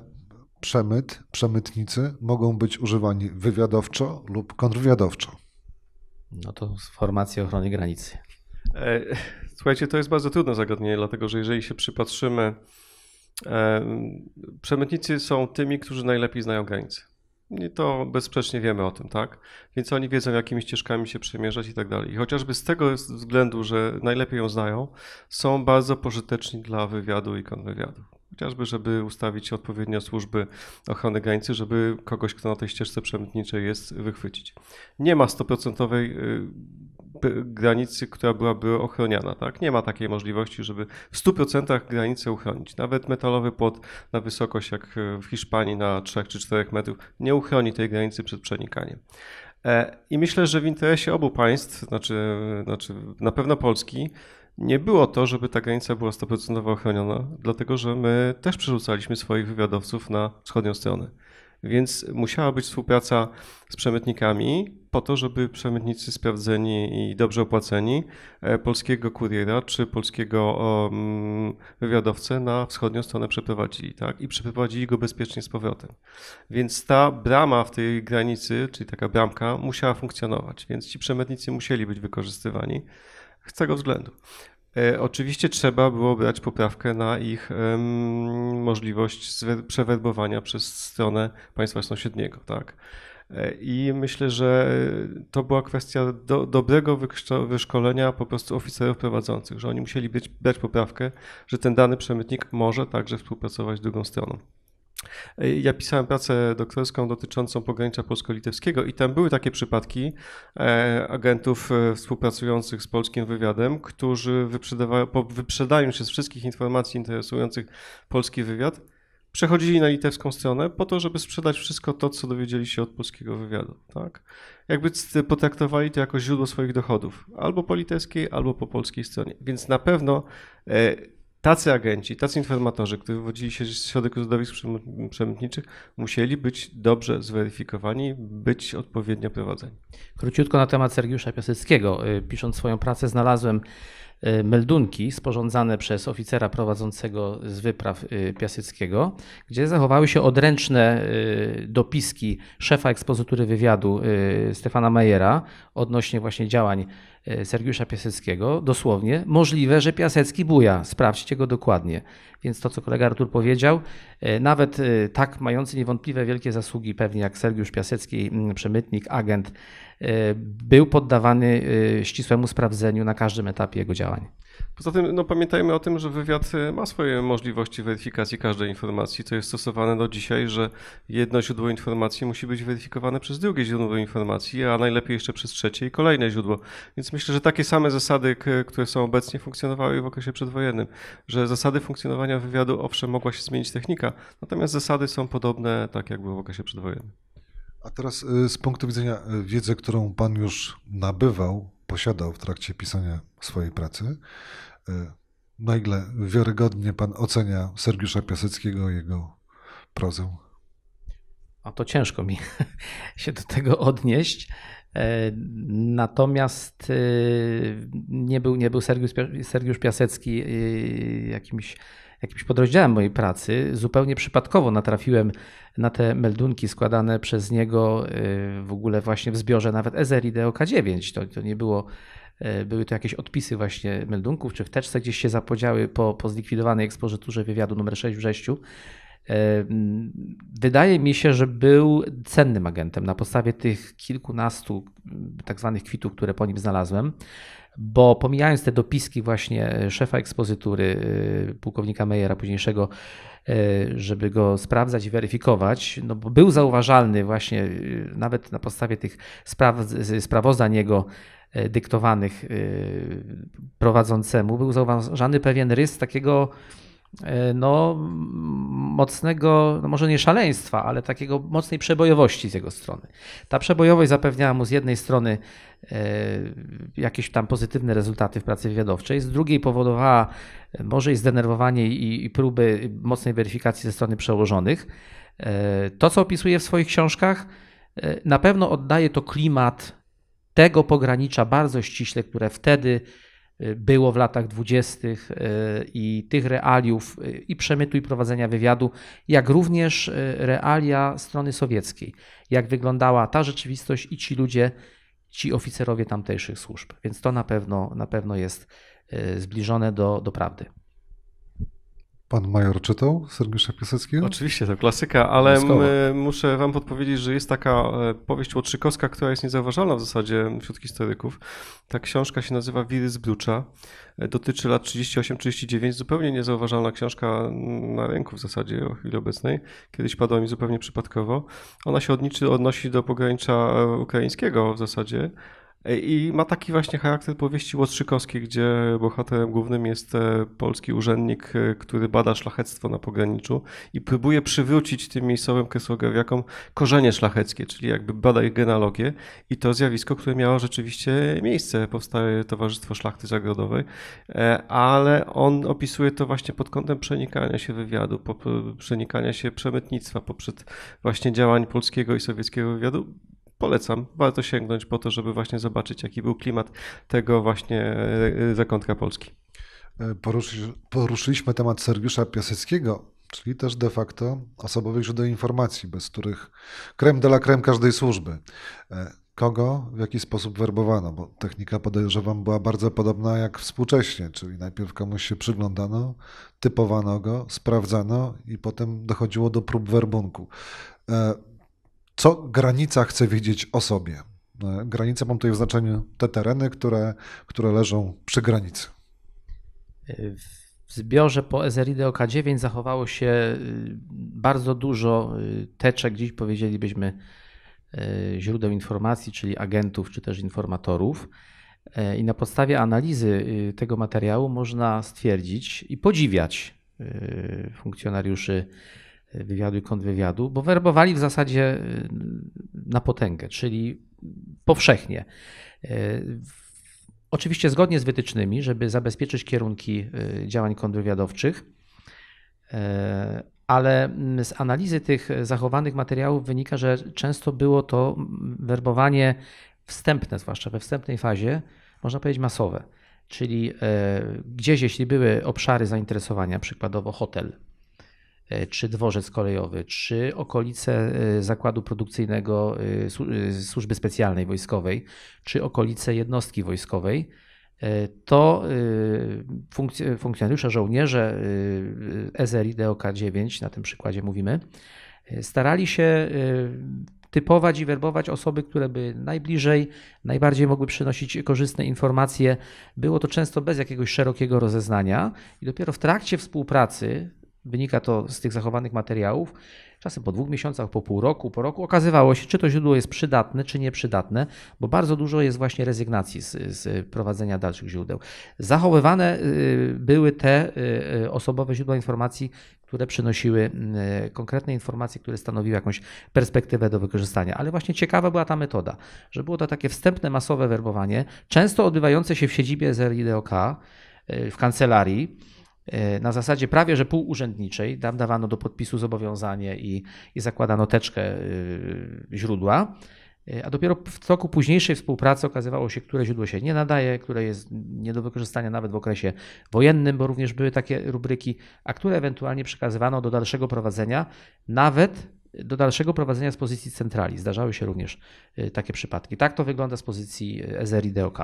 przemyt, przemytnicy mogą być używani wywiadowczo lub kontrwywiadowczo? No to formacja ochrony granicy. E, słuchajcie, to jest bardzo trudne zagadnienie, dlatego że jeżeli się przypatrzymy, e, przemytnicy są tymi, którzy najlepiej znają granice. I to bezsprzecznie wiemy o tym, tak? Więc oni wiedzą, jakimi ścieżkami się przemierzać i tak dalej. I chociażby z tego względu, że najlepiej ją znają, są bardzo pożyteczni dla wywiadu i kontrwywiadu. Chociażby, żeby ustawić odpowiednio służby ochrony granicy, żeby kogoś, kto na tej ścieżce przemytniczej jest, wychwycić. Nie ma stuprocentowej y, granicy, która byłaby ochroniana. Tak? Nie ma takiej możliwości, żeby w 100% granicę uchronić. Nawet metalowy płot na wysokość, jak w Hiszpanii, na 3 czy 4 metrów, nie uchroni tej granicy przed przenikaniem. E, I myślę, że w interesie obu państw, znaczy, znaczy na pewno Polski, nie było to, żeby ta granica była 100% ochroniona, dlatego że my też przerzucaliśmy swoich wywiadowców na wschodnią stronę. Więc musiała być współpraca z przemytnikami po to, żeby przemytnicy sprawdzeni i dobrze opłaceni e, polskiego kuriera czy polskiego um, wywiadowcę na wschodnią stronę przeprowadzili, tak? I przeprowadzili go bezpiecznie z powrotem. Więc ta brama w tej granicy, czyli taka bramka, musiała funkcjonować, więc ci przemytnicy musieli być wykorzystywani z tego względu. E, oczywiście trzeba było brać poprawkę na ich możliwość przewerbowania przez stronę państwa sąsiedniego. Tak? E, I myślę, że to była kwestia do, dobrego wyszkolenia po prostu oficerów prowadzących, że oni musieli być, brać poprawkę, że ten dany przemytnik może także współpracować z drugą stroną. Ja pisałem pracę doktorską dotyczącą pogranicza polsko-litewskiego i tam były takie przypadki e, agentów e, współpracujących z polskim wywiadem, którzy wyprzedają się z wszystkich informacji interesujących polski wywiad, przechodzili na litewską stronę po to, żeby sprzedać wszystko to, co dowiedzieli się od polskiego wywiadu. Tak? Jakby potraktowali to jako źródło swoich dochodów, albo po litewskiej, albo po polskiej stronie. Więc na pewno e, tacy agenci, tacy informatorzy, którzy wywodzili się z środków środowisk przemytniczych, musieli być dobrze zweryfikowani, być odpowiednio prowadzeni. Króciutko na temat Sergiusza Piaseckiego. Y, pisząc swoją pracę, znalazłem meldunki sporządzane przez oficera prowadzącego z wypraw y, Piaseckiego, gdzie zachowały się odręczne dopiski szefa ekspozytury wywiadu Stefana Majera odnośnie właśnie działań E, Sergiusza Piaseckiego, dosłownie, możliwe, że Piasecki buja. Sprawdźcie go dokładnie. Więc to, co kolega Artur powiedział, e, nawet e, tak mający niewątpliwe wielkie zasługi, pewnie jak Sergiusz Piasecki, przemytnik, agent, był poddawany ścisłemu sprawdzeniu na każdym etapie jego działań. Poza tym no, pamiętajmy o tym, że wywiad e, ma swoje możliwości weryfikacji każdej informacji. To jest stosowane do dzisiaj, że jedno źródło informacji musi być weryfikowane przez drugie źródło informacji, a najlepiej jeszcze przez trzecie i kolejne źródło. Więc myślę, że takie same zasady, które są obecnie, funkcjonowały w okresie przedwojennym. Że zasady funkcjonowania wywiadu, owszem, mogła się zmienić technika, natomiast zasady są podobne, tak jak było w okresie przedwojennym. A teraz y, z punktu widzenia y, wiedzy, którą Pan już nabywał, posiadał w trakcie pisania swojej pracy, y, na ile wiarygodnie Pan ocenia Sergiusza Piaseckiego i jego prozę? A to ciężko mi się do tego odnieść. E, natomiast nie był, nie był Sergiusz, Sergiusz Piasecki jakimś jakimś podrozdziałem mojej pracy, zupełnie przypadkowo natrafiłem na te meldunki składane przez niego w ogóle właśnie w zbiorze nawet Ezeri DOK9. To, to nie było, były to jakieś odpisy właśnie meldunków, czy w teczce gdzieś się zapodziały po, po zlikwidowanej ekspozyturze wywiadu numer 6 w Brześciu. Y, wydaje mi się, że był cennym agentem na podstawie tych kilkunastu tak zwanych kwitów, które po nim znalazłem bo pomijając te dopiski właśnie szefa ekspozytury, e, pułkownika Mejera późniejszego, e, żeby go sprawdzać i weryfikować, no bo był zauważalny właśnie nawet na podstawie tych spraw, sprawozdań jego dyktowanych prowadzącemu, był zauważany pewien rys takiego no, mocnego, no może nie szaleństwa, ale takiego mocnej przebojowości z jego strony. Ta przebojowość zapewniała mu z jednej strony e, jakieś tam pozytywne rezultaty w pracy wywiadowczej, z drugiej powodowała e, może i zdenerwowanie i, i próby mocnej weryfikacji ze strony przełożonych. To, co opisuje w swoich książkach, na pewno oddaje to klimat tego pogranicza bardzo ściśle, które wtedy było w latach dwudziestych e, i tych realiów e, i przemytu i prowadzenia wywiadu, jak również realia strony sowieckiej, jak wyglądała ta rzeczywistość i ci ludzie, ci oficerowie tamtejszych służb. Więc to na pewno, na pewno jest zbliżone do, do prawdy. Pan major czytał Sergiusza Piaseckiego? Oczywiście, to klasyka, ale muszę wam podpowiedzieć, że jest taka e, powieść Łotrzykowska, która jest niezauważalna w zasadzie wśród historyków. Ta książka się nazywa Wiry z Blucza. E, dotyczy lat 38-39. Zupełnie niezauważalna książka na rynku w zasadzie o chwili obecnej. Kiedyś padła mi zupełnie przypadkowo. Ona się odnosi do pogranicza e, ukraińskiego w zasadzie I ma taki właśnie charakter powieści Łotrzykowskiej, gdzie bohaterem głównym jest e, polski urzędnik, e, który bada szlachectwo na pograniczu i próbuje przywrócić tym miejscowym kresłografiakom korzenie szlacheckie, czyli jakby bada ich genealogię i to zjawisko, które miało rzeczywiście miejsce. Powstaje Towarzystwo Szlachty Zagrodowej, e, ale on opisuje to właśnie pod kątem przenikania się wywiadu, przenikania się przemytnictwa poprzez właśnie działań polskiego i sowieckiego wywiadu polecam. Warto sięgnąć po to, żeby właśnie zobaczyć, jaki był klimat tego właśnie e, zakątka Polski. E, poruszyliśmy temat Sergiusza Piaseckiego, czyli też de facto osobowych źródeł informacji, bez których krem de la creme każdej służby. E, kogo, w jaki sposób werbowano, bo technika podejrzewam była bardzo podobna jak współcześnie, czyli najpierw komuś się przyglądano, typowano go, sprawdzano i potem dochodziło do prób werbunku co granica chce wiedzieć o sobie. E, granica mam tutaj w znaczeniu te tereny, które, które leżą przy granicy. W zbiorze po Ezeridy OK9 zachowało się y, bardzo dużo teczek, dziś powiedzielibyśmy źródeł informacji, czyli agentów czy też informatorów. E, I na podstawie analizy tego materiału można stwierdzić i podziwiać funkcjonariuszy wywiadu i kontrwywiadu, bo werbowali w zasadzie y, na potęgę, czyli powszechnie. Y, oczywiście zgodnie z wytycznymi, żeby zabezpieczyć kierunki y, działań kontrwywiadowczych, ale z analizy tych zachowanych materiałów wynika, że często było to werbowanie wstępne, zwłaszcza we wstępnej fazie, można powiedzieć masowe. Czyli gdzieś, jeśli były obszary zainteresowania, przykładowo hotel, czy dworzec kolejowy, czy okolice e, zakładu produkcyjnego e, służby specjalnej wojskowej, czy okolice jednostki wojskowej, to funkcjonariusze, żołnierze SRI DOK-9, na tym przykładzie mówimy, starali się typować i werbować osoby, które by najbliżej, najbardziej mogły przynosić korzystne informacje. Było to często bez jakiegoś szerokiego rozeznania i dopiero w trakcie współpracy Wynika to z tych zachowanych materiałów. Czasem po dwóch miesiącach, po pół roku, po roku okazywało się, czy to źródło jest przydatne, czy nieprzydatne, bo bardzo dużo jest właśnie rezygnacji z, z prowadzenia dalszych źródeł. Zachowywane y, były te y, osobowe źródła informacji, które przynosiły y, konkretne informacje, które stanowiły jakąś perspektywę do wykorzystania. Ale właśnie ciekawa była ta metoda, że było to takie wstępne, masowe werbowanie, często odbywające się w siedzibie ZRIDOK, w kancelarii na zasadzie prawie że półurzędniczej. Tam dawano do podpisu zobowiązanie i, i zakładano teczkę e, źródła. E, a dopiero w toku późniejszej współpracy okazywało się, które źródło się nie nadaje, które jest nie do wykorzystania nawet w okresie wojennym, bo również były takie rubryki, a które ewentualnie przekazywano do dalszego prowadzenia, nawet do dalszego prowadzenia z pozycji centrali. Zdarzały się również takie przypadki. Tak to wygląda z pozycji SRI DOK.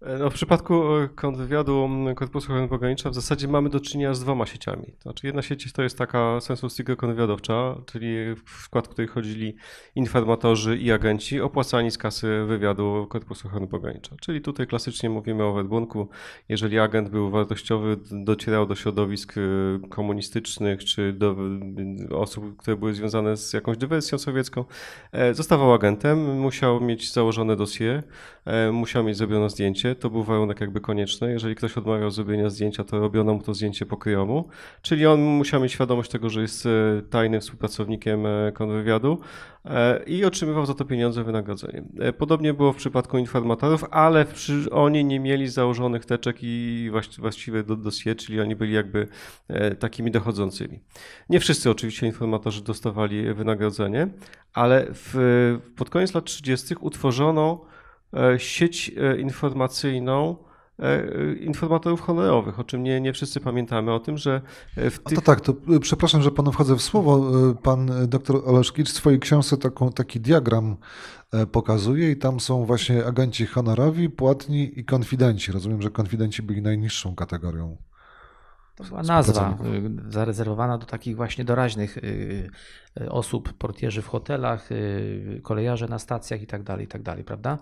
No, w przypadku e, kontrwywiadu Korpusu Ochrony Pogranicza w zasadzie mamy do czynienia z dwoma sieciami. znaczy jedna sieć to jest taka sensu stricte kontrwywiadowcza, czyli w skład której chodzili informatorzy i agenci opłacani z kasy wywiadu Korpusu Ochrony Pogranicza. Czyli tutaj klasycznie mówimy o werbunku. Jeżeli agent był wartościowy, docierał do środowisk e, komunistycznych czy do osób, które były związane z jakąś dywersją sowiecką, e, zostawał agentem, musiał mieć założone dosie, musiał mieć zrobione zdjęcie, zdjęcie, to był warunek jakby konieczny. Jeżeli ktoś odmawiał zrobienia zdjęcia, to robiono mu to zdjęcie pokryjomu, czyli on musiał mieć świadomość tego, że jest e, tajnym współpracownikiem e, kontrwywiadu e, i otrzymywał za to pieniądze wynagrodzenie. Podobnie było w przypadku informatorów, ale oni nie mieli założonych teczek i właściwie do dosie, czyli oni byli jakby takimi dochodzącymi. Nie wszyscy oczywiście informatorzy dostawali wynagrodzenie, ale w, pod koniec lat 30. utworzono sieć e, informacyjną e, informatorów honorowych, o czym nie, nie wszyscy pamiętamy, o tym, że w tych... To tak, to przepraszam, że panu wchodzę w słowo. Pan dr Oleszkicz w swojej książce taką, taki diagram pokazuje i tam są właśnie agenci honorowi, płatni i konfidenci. Rozumiem, że konfidenci byli najniższą kategorią. To była nazwa y, zarezerwowana do takich właśnie doraźnych y, y, osób, portierzy w hotelach, kolejarze na stacjach i tak dalej, i tak dalej, prawda?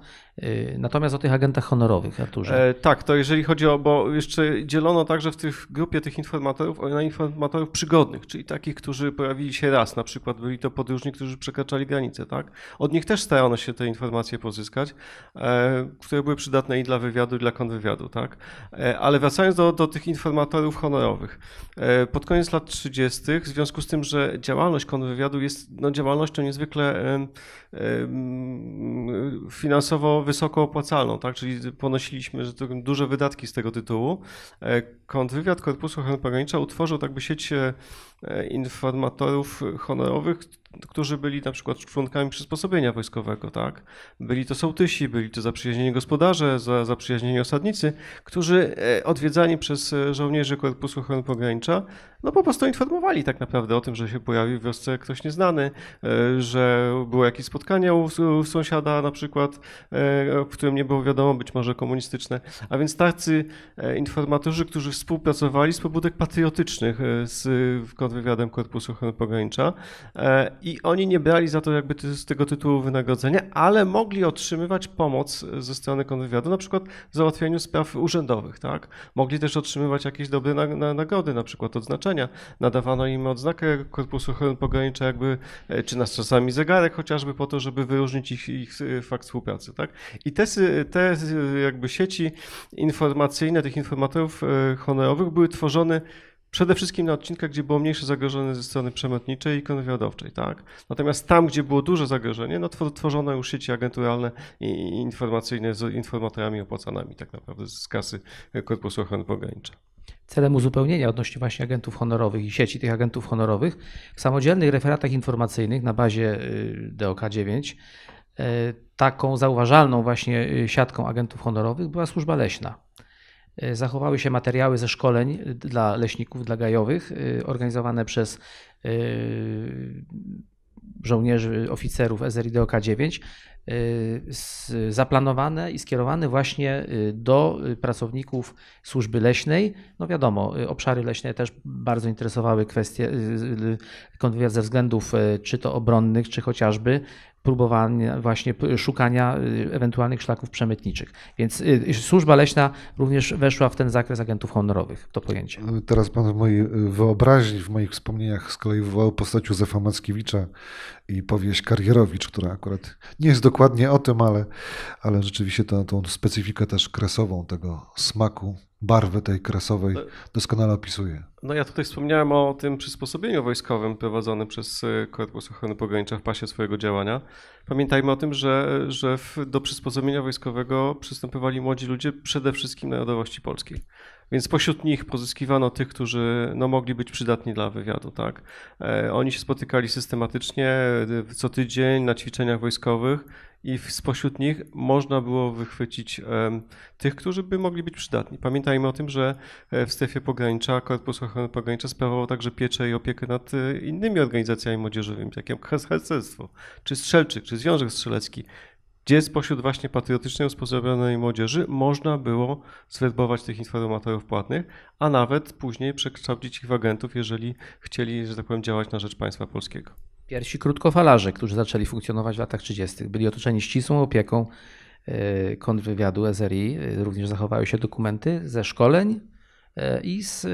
Natomiast o tych agentach honorowych, Arturze. E, tak, to jeżeli chodzi o, bo jeszcze dzielono także w tych grupie tych informatorów na informatorów przygodnych, czyli takich, którzy pojawili się raz, na przykład byli to podróżni, którzy przekraczali granicę, tak? Od nich też starano się te informacje pozyskać, e, które były przydatne i dla wywiadu, i dla kontrwywiadu, tak? E, ale wracając do, do tych informatorów honorowych, E, pod koniec lat 30., w związku z tym, że działalność kontrwywiadu jest no, działalnością niezwykle finansowo wysoko opłacalną, tak? czyli ponosiliśmy że to duże wydatki z tego tytułu. E, kontrwywiad Korpusu Ochrony Pogranicza utworzył tak by sieć e, informatorów honorowych, którzy byli na przykład członkami przysposobienia wojskowego, tak? Byli to sołtysi, byli to zaprzyjaźnieni gospodarze, zaprzyjaźnieni osadnicy, którzy e, odwiedzani przez żołnierzy Korpusu Ochrony Pogranicza, no po prostu informowali tak naprawdę o tym, że się pojawił w wiosce ktoś nieznany, że było jakieś spotkanie u, u sąsiada na przykład, w którym nie było wiadomo, być może komunistyczne. A więc tacy informatorzy, którzy współpracowali z pobudek patriotycznych z kontrwywiadem Korpusu Ochrony Pogranicza i oni nie brali za to jakby z tego tytułu wynagrodzenia, ale mogli otrzymywać pomoc ze strony kontrwywiadu, na przykład w załatwianiu spraw urzędowych, tak? Mogli też otrzymywać jakieś dobre na, na, nagrody, na przykład odznaczenia. Nadawano im odznakę Korpusu Ochrony Pogranicza jakby, e, czy nas czasami zegarek chociażby to, żeby wyróżnić ich, ich fakt współpracy, tak? I te, te jakby sieci informacyjne tych informatorów e, honorowych były tworzone Przede wszystkim na odcinkach, gdzie było mniejsze zagrożenie ze strony przemytniczej i kontrwywiadowczej, tak? Natomiast tam, gdzie było duże zagrożenie, no tworzono już sieci agenturalne i informacyjne z informatorami opłacanymi tak naprawdę z kasy Korpusu Ochrony Pogranicza. Celem uzupełnienia odnośnie właśnie agentów honorowych i sieci tych agentów honorowych w samodzielnych referatach informacyjnych na bazie y, DOK-9 y, taką zauważalną właśnie y, siatką agentów honorowych była służba leśna. Zachowały się materiały ze szkoleń dla leśników, dla gajowych, organizowane przez żołnierzy, oficerów SRIDOK 9, zaplanowane i skierowane właśnie do pracowników służby leśnej. No wiadomo, obszary leśne też bardzo interesowały kwestie ze względów czy to obronnych, czy chociażby próbowania właśnie szukania y, ewentualnych szlaków przemytniczych. Więc y, służba leśna również weszła w ten zakres agentów honorowych, to pojęcie. Teraz pan w mojej wyobraźni, w moich wspomnieniach z kolei wywołał postać Józefa Mackiewicza i powieść Karierowicz, która akurat nie jest dokładnie o tym, ale, ale rzeczywiście tą, tą specyfikę też kresową tego smaku barwy tej kresowej no. doskonale opisuje. No ja tutaj wspomniałem o tym przysposobieniu wojskowym prowadzonym przez e, Korpus Ochrony Pogranicza w pasie swojego działania. Pamiętajmy o tym, że, że do przysposobienia wojskowego przystępowali młodzi ludzie przede wszystkim narodowości polskiej. Więc pośród nich pozyskiwano tych, którzy no, mogli być przydatni dla wywiadu. Tak? E, oni się spotykali systematycznie e, co tydzień na ćwiczeniach wojskowych i spośród nich można było wychwycić tych, którzy by mogli być przydatni. Pamiętajmy o tym, że e, w strefie pogranicza Korpus Ochrony Pogranicza sprawował także pieczę i opiekę nad innymi organizacjami młodzieżowymi, takie jak harcerstwo, czy Strzelczyk, czy Związek Strzelecki gdzie spośród właśnie patriotycznie usposobionej młodzieży można było zwerbować tych informatorów płatnych, a nawet później przekształcić ich w agentów, jeżeli chcieli, że tak powiem, działać na rzecz państwa polskiego. Pierwsi krótkofalarze, którzy zaczęli funkcjonować w latach 30., byli otoczeni ścisłą opieką e, kontrwywiadu SRI. E, również zachowały się dokumenty ze szkoleń e, i z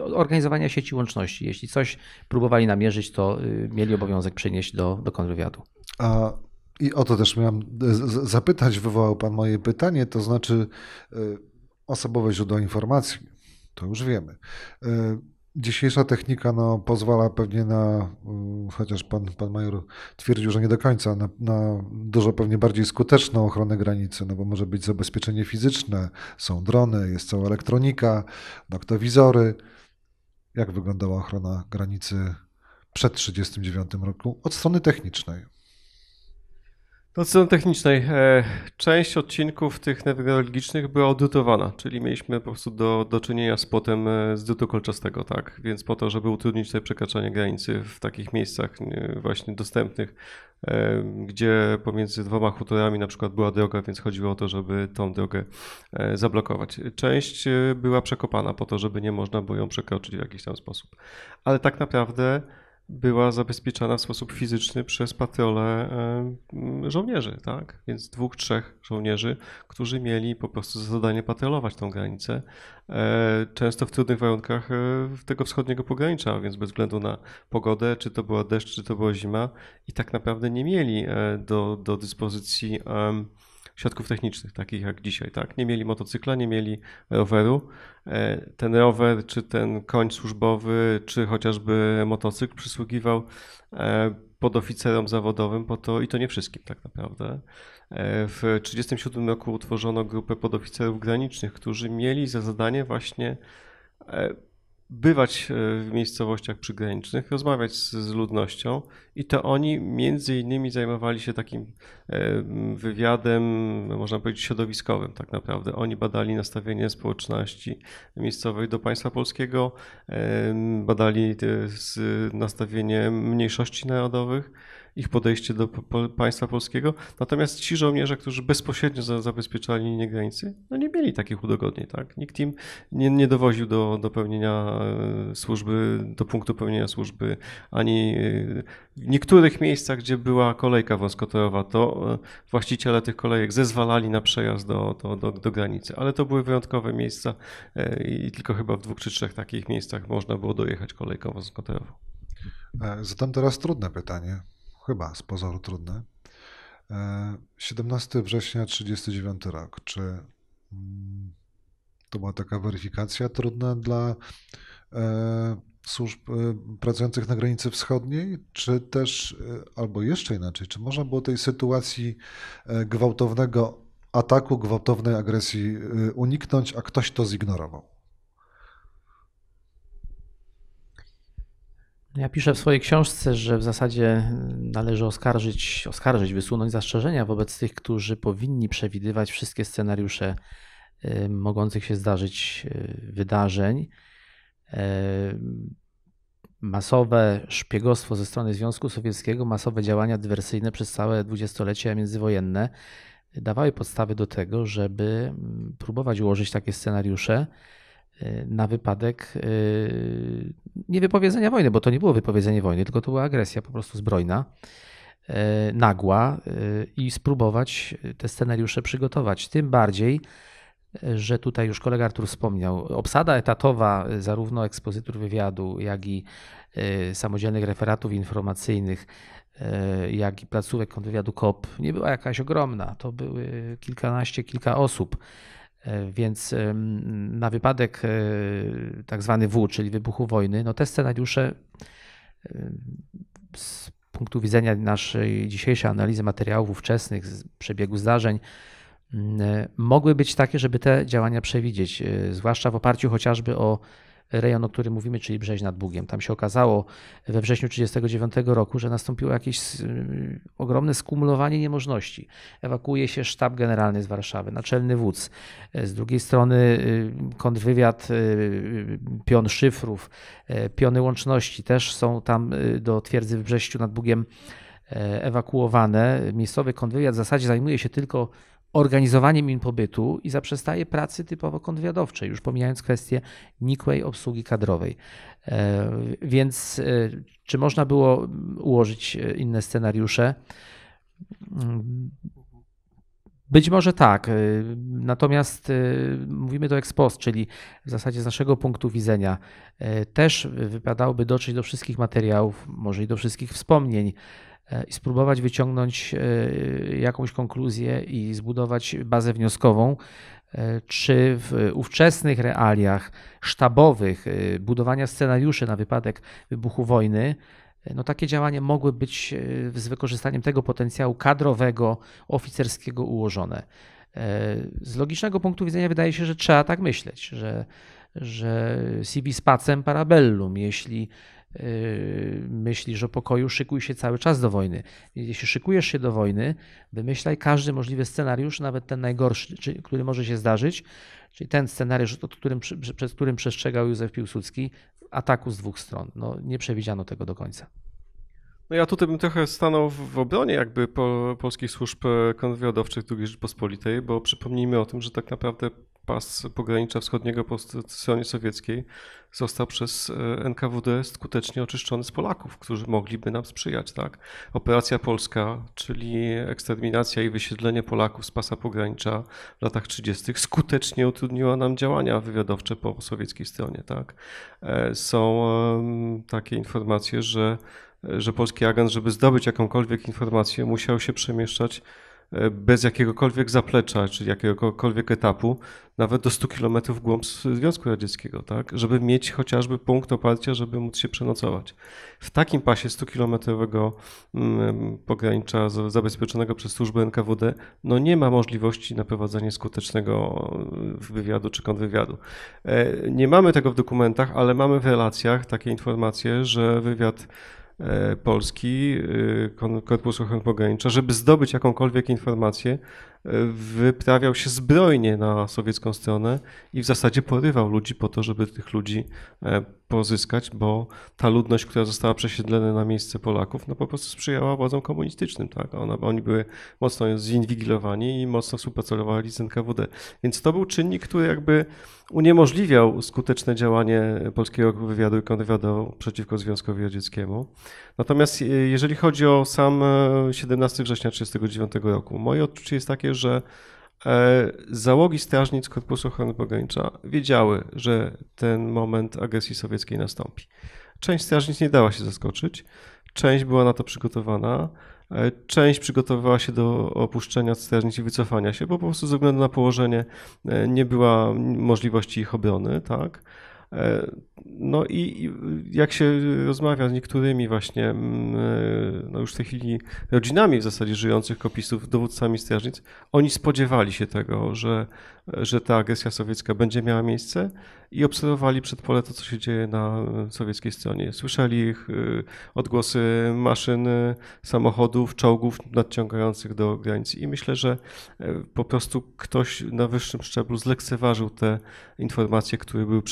organizowania sieci łączności. Jeśli coś próbowali namierzyć, to mieli obowiązek przynieść do, do kontrwywiadu. A i o to też miałem zapytać, wywołał Pan moje pytanie, to znaczy osobowe źródła informacji, to już wiemy. Dzisiejsza technika no, pozwala pewnie na, mm, chociaż pan, pan major twierdził, że nie do końca, na, na, dużo pewnie bardziej skuteczną ochronę granicy, no bo może być zabezpieczenie fizyczne, są drony, jest cała elektronika, noktowizory. Jak wyglądała ochrona granicy przed 1939 roku od strony technicznej? Od strony technicznej, e, część odcinków tych newralgicznych była audytowana, czyli mieliśmy po prostu do, do czynienia z potem e, z drutu kolczastego, tak? Więc po to, żeby utrudnić sobie przekraczanie granicy w takich miejscach właśnie dostępnych, e, gdzie pomiędzy dwoma hutorami na przykład była droga, więc chodziło o to, żeby tą drogę zablokować. Część była przekopana po to, żeby nie można było ją przekroczyć w jakiś tam sposób. Ale tak naprawdę była zabezpieczana w sposób fizyczny przez patrole żołnierzy, tak? Więc dwóch, trzech żołnierzy, którzy mieli po prostu za zadanie patrolować tą granicę, e, często w trudnych warunkach e, tego wschodniego pogranicza, więc bez względu na pogodę, czy to była deszcz, czy to była zima i tak naprawdę nie mieli e, do, do dyspozycji środków technicznych, takich jak dzisiaj. Tak? Nie mieli motocykla, nie mieli roweru. E, ten rower, czy ten koń służbowy, czy chociażby motocykl przysługiwał e, podoficerom zawodowym, po to i to nie wszystkim tak naprawdę. E, w 1937 roku utworzono grupę podoficerów granicznych, którzy mieli za zadanie właśnie bywać e, w miejscowościach przygranicznych, rozmawiać z, z, ludnością i to oni między innymi zajmowali się takim e, wywiadem, można powiedzieć, środowiskowym tak naprawdę. Oni badali nastawienie społeczności miejscowej do państwa polskiego, e, badali nastawienie mniejszości narodowych, ich podejście do państwa polskiego. Natomiast ci żołnierze, którzy bezpośrednio zabezpieczali linię granicy, no nie mieli takich udogodnień. Tak? Nikt im nie, nie dowoził do, do pełnienia e, służby, do punktu pełnienia służby, ani e, w niektórych miejscach, gdzie była kolejka wąskotorowa, to e, właściciele tych kolejek zezwalali na przejazd do, do, do, do granicy, ale to były wyjątkowe miejsca i tylko chyba w dwóch czy trzech takich miejscach można było dojechać kolejką wąskotorową. Zadam teraz trudne pytanie chyba z pozoru trudne. 17 e, września 39 rok. Czy mm, to była taka weryfikacja trudna dla e, służb e, pracujących na granicy wschodniej, czy też, albo jeszcze inaczej, czy można było tej sytuacji gwałtownego ataku, gwałtownej agresji uniknąć, a ktoś to zignorował? Ja piszę w swojej książce, że w zasadzie należy oskarżyć, oskarżyć, wysunąć zastrzeżenia wobec tych, którzy powinni przewidywać wszystkie scenariusze y, mogących się zdarzyć y, wydarzeń. Y, masowe szpiegostwo ze strony Związku Sowieckiego, masowe działania dywersyjne przez całe dwudziestolecia międzywojenne dawały podstawy do tego, żeby mm, próbować ułożyć takie scenariusze na wypadek y, nie wypowiedzenia wojny, bo to nie było wypowiedzenie wojny, tylko to była agresja po prostu zbrojna, y, nagła y, i spróbować te scenariusze przygotować. Tym bardziej, że tutaj już kolega Artur wspomniał, obsada etatowa zarówno ekspozytur wywiadu, jak i samodzielnych referatów informacyjnych, jak i placówek kontrwywiadu KOP nie była jakaś ogromna. To były kilkanaście, kilka osób. E, więc na wypadek e, tak zwany W, czyli wybuchu wojny, no te scenariusze z punktu widzenia naszej dzisiejszej analizy materiałów ówczesnych, przebiegu zdarzeń, mogły być takie, żeby te działania przewidzieć, e, zwłaszcza w oparciu chociażby o rejon, o którym mówimy, czyli Brzeź nad Bugiem. Tam się okazało we wrześniu 1939 roku, że nastąpiło jakieś y, ogromne skumulowanie niemożności. Ewakuuje się sztab generalny z Warszawy, naczelny wódz. Z drugiej strony y, kontrwywiad, y, pion szyfrów, piony łączności też są tam do twierdzy w Brześciu nad Bugiem ewakuowane. Miejscowy kontrwywiad w zasadzie zajmuje się tylko organizowaniem im pobytu i zaprzestaje pracy typowo kontrwywiadowczej, już pomijając kwestię nikłej obsługi kadrowej. E, więc e, czy można było ułożyć e, inne scenariusze? Być może tak, natomiast mówimy to ex post, czyli w zasadzie z naszego punktu widzenia też wypadałoby dotrzeć do wszystkich materiałów, może i do wszystkich wspomnień, i spróbować wyciągnąć e, jakąś konkluzję i zbudować bazę wnioskową, e, czy w ówczesnych realiach sztabowych budowania scenariuszy na wypadek wybuchu wojny, no takie działania mogły być z wykorzystaniem tego potencjału kadrowego, oficerskiego ułożone. Z logicznego punktu widzenia wydaje się, że trzeba tak myśleć, że, że sibi spacem parabellum, jeśli myślisz o pokoju, szykuj się cały czas do wojny. Jeśli szykujesz się do wojny, wymyślaj każdy możliwy scenariusz, nawet ten najgorszy, który może się zdarzyć, czyli ten scenariusz, którym, przed którym przestrzegał Józef Piłsudski, ataku z dwóch stron. No, nie przewidziano tego do końca. No ja tutaj bym trochę stanął w obronie jakby po, polskich służb kontrwywiadowczych II Rzeczypospolitej, bo przypomnijmy o tym, że tak naprawdę pas pogranicza wschodniego po stronie sowieckiej został przez e, NKWD skutecznie oczyszczony z Polaków, którzy mogliby nam sprzyjać. Tak? Operacja Polska, czyli eksterminacja i wysiedlenie Polaków z pasa pogranicza w latach 30. skutecznie utrudniła nam działania wywiadowcze po sowieckiej stronie. Tak? E, są takie informacje, że że polski agent, żeby zdobyć jakąkolwiek informację, musiał się przemieszczać e, bez jakiegokolwiek zaplecza, czy jakiegokolwiek etapu, nawet do 100 km w głąb Związku Radzieckiego, tak? żeby mieć chociażby punkt oparcia, żeby móc się przenocować. W takim pasie 100-kilometrowego mm, pogranicza zabezpieczonego przez służbę NKWD, no nie ma możliwości na prowadzenie skutecznego e, wywiadu czy kontrwywiadu. E, nie mamy tego w dokumentach, ale mamy w relacjach takie informacje, że wywiad E, Polski, e, Korpusu Ochrony Pogranicza, żeby zdobyć jakąkolwiek informację, wyprawiał się zbrojnie na sowiecką stronę i w zasadzie porywał ludzi po to, żeby tych ludzi e, pozyskać, bo ta ludność, która została przesiedlona na miejsce Polaków, no po prostu sprzyjała władzom komunistycznym. Tak? Ona, oni byli mocno zinwigilowani i mocno współpracowali z NKWD. Więc to był czynnik, który jakby uniemożliwiał skuteczne działanie polskiego wywiadu i kontrwywiadu przeciwko Związkowi Radzieckiemu. Natomiast e, jeżeli chodzi o sam 17 e, września 1939 roku, moje odczucie jest takie, że e, załogi strażnic Korpusu Ochrony Pogranicza wiedziały, że ten moment agresji sowieckiej nastąpi. Część strażnic nie dała się zaskoczyć, część była na to przygotowana, e, część przygotowywała się do opuszczenia strażnic i wycofania się, bo po prostu ze względu na położenie e, nie była możliwości ich obrony, tak. No i jak się rozmawia z niektórymi właśnie, mm, e, no już w tej chwili rodzinami w zasadzie żyjących kopisów, dowódcami strażnic, oni spodziewali się tego, że, że ta agresja sowiecka będzie miała miejsce i obserwowali przed pole to, co się dzieje na sowieckiej stronie. Słyszeli ich y, odgłosy maszyn, samochodów, czołgów nadciągających do granicy i myślę, że e, po prostu ktoś na wyższym szczeblu zlekceważył te informacje, które były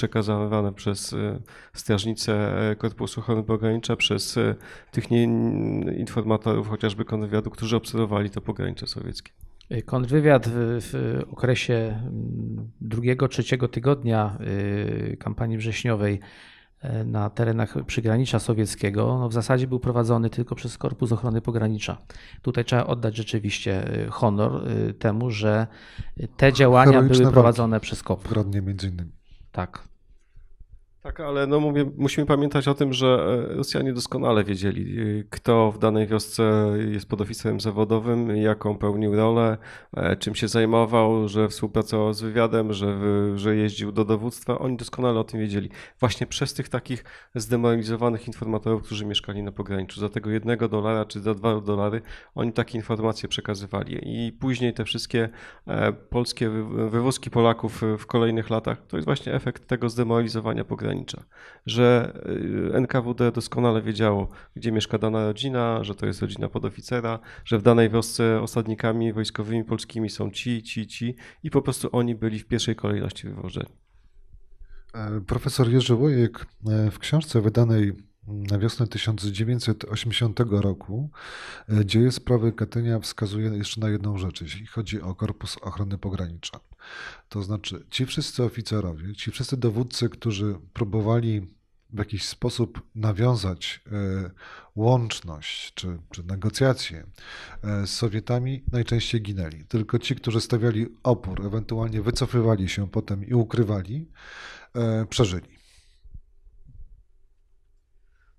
przekazywane przez e, strażnicę e, Korpusu Ochrony Pogranicza, przez tych nie, informatorów chociażby kontrwywiadu, którzy obserwowali to pogranicze sowieckie. Kontrwywiad w, w okresie mm, drugiego, trzeciego tygodnia y, kampanii wrześniowej na terenach przygranicza sowieckiego no w zasadzie był prowadzony tylko przez Korpus Ochrony Pogranicza. Tutaj trzeba oddać rzeczywiście y, honor y, temu, że te działania były prowadzone przez KOP. Grodnie między innymi. Tak. Tak, ale no mówię, musimy pamiętać o tym, że e, Rosjanie doskonale wiedzieli, e, kto w danej wiosce jest podoficerem zawodowym, jaką pełnił rolę, e, czym się zajmował, że współpracował z wywiadem, że, że jeździł do dowództwa. Oni doskonale o tym wiedzieli. Właśnie przez tych takich zdemoralizowanych informatorów, którzy mieszkali na pograniczu. Za tego jednego dolara czy za dwa dolary oni takie informacje przekazywali. I później te wszystkie polskie wywózki Polaków w kolejnych latach to jest właśnie efekt tego zdemoralizowania pogranicza że y, NKWD doskonale wiedziało, gdzie mieszka dana rodzina, że to jest rodzina podoficera, że w danej wiosce osadnikami wojskowymi polskimi są ci, ci, ci i po prostu oni byli w pierwszej kolejności wywożeni. E, profesor Jerzy Łojek e, w książce wydanej na wiosnę 1980 roku e, dzieje sprawy Katynia wskazuje jeszcze na jedną rzecz, jeśli chodzi o Korpus Ochrony Pogranicza. To znaczy, ci wszyscy oficerowie, ci wszyscy dowódcy, którzy próbowali w jakiś sposób nawiązać e, łączność czy, czy negocjacje e, z Sowietami, najczęściej ginęli. Tylko ci, którzy stawiali opór, ewentualnie wycofywali się potem i ukrywali, przeżyli.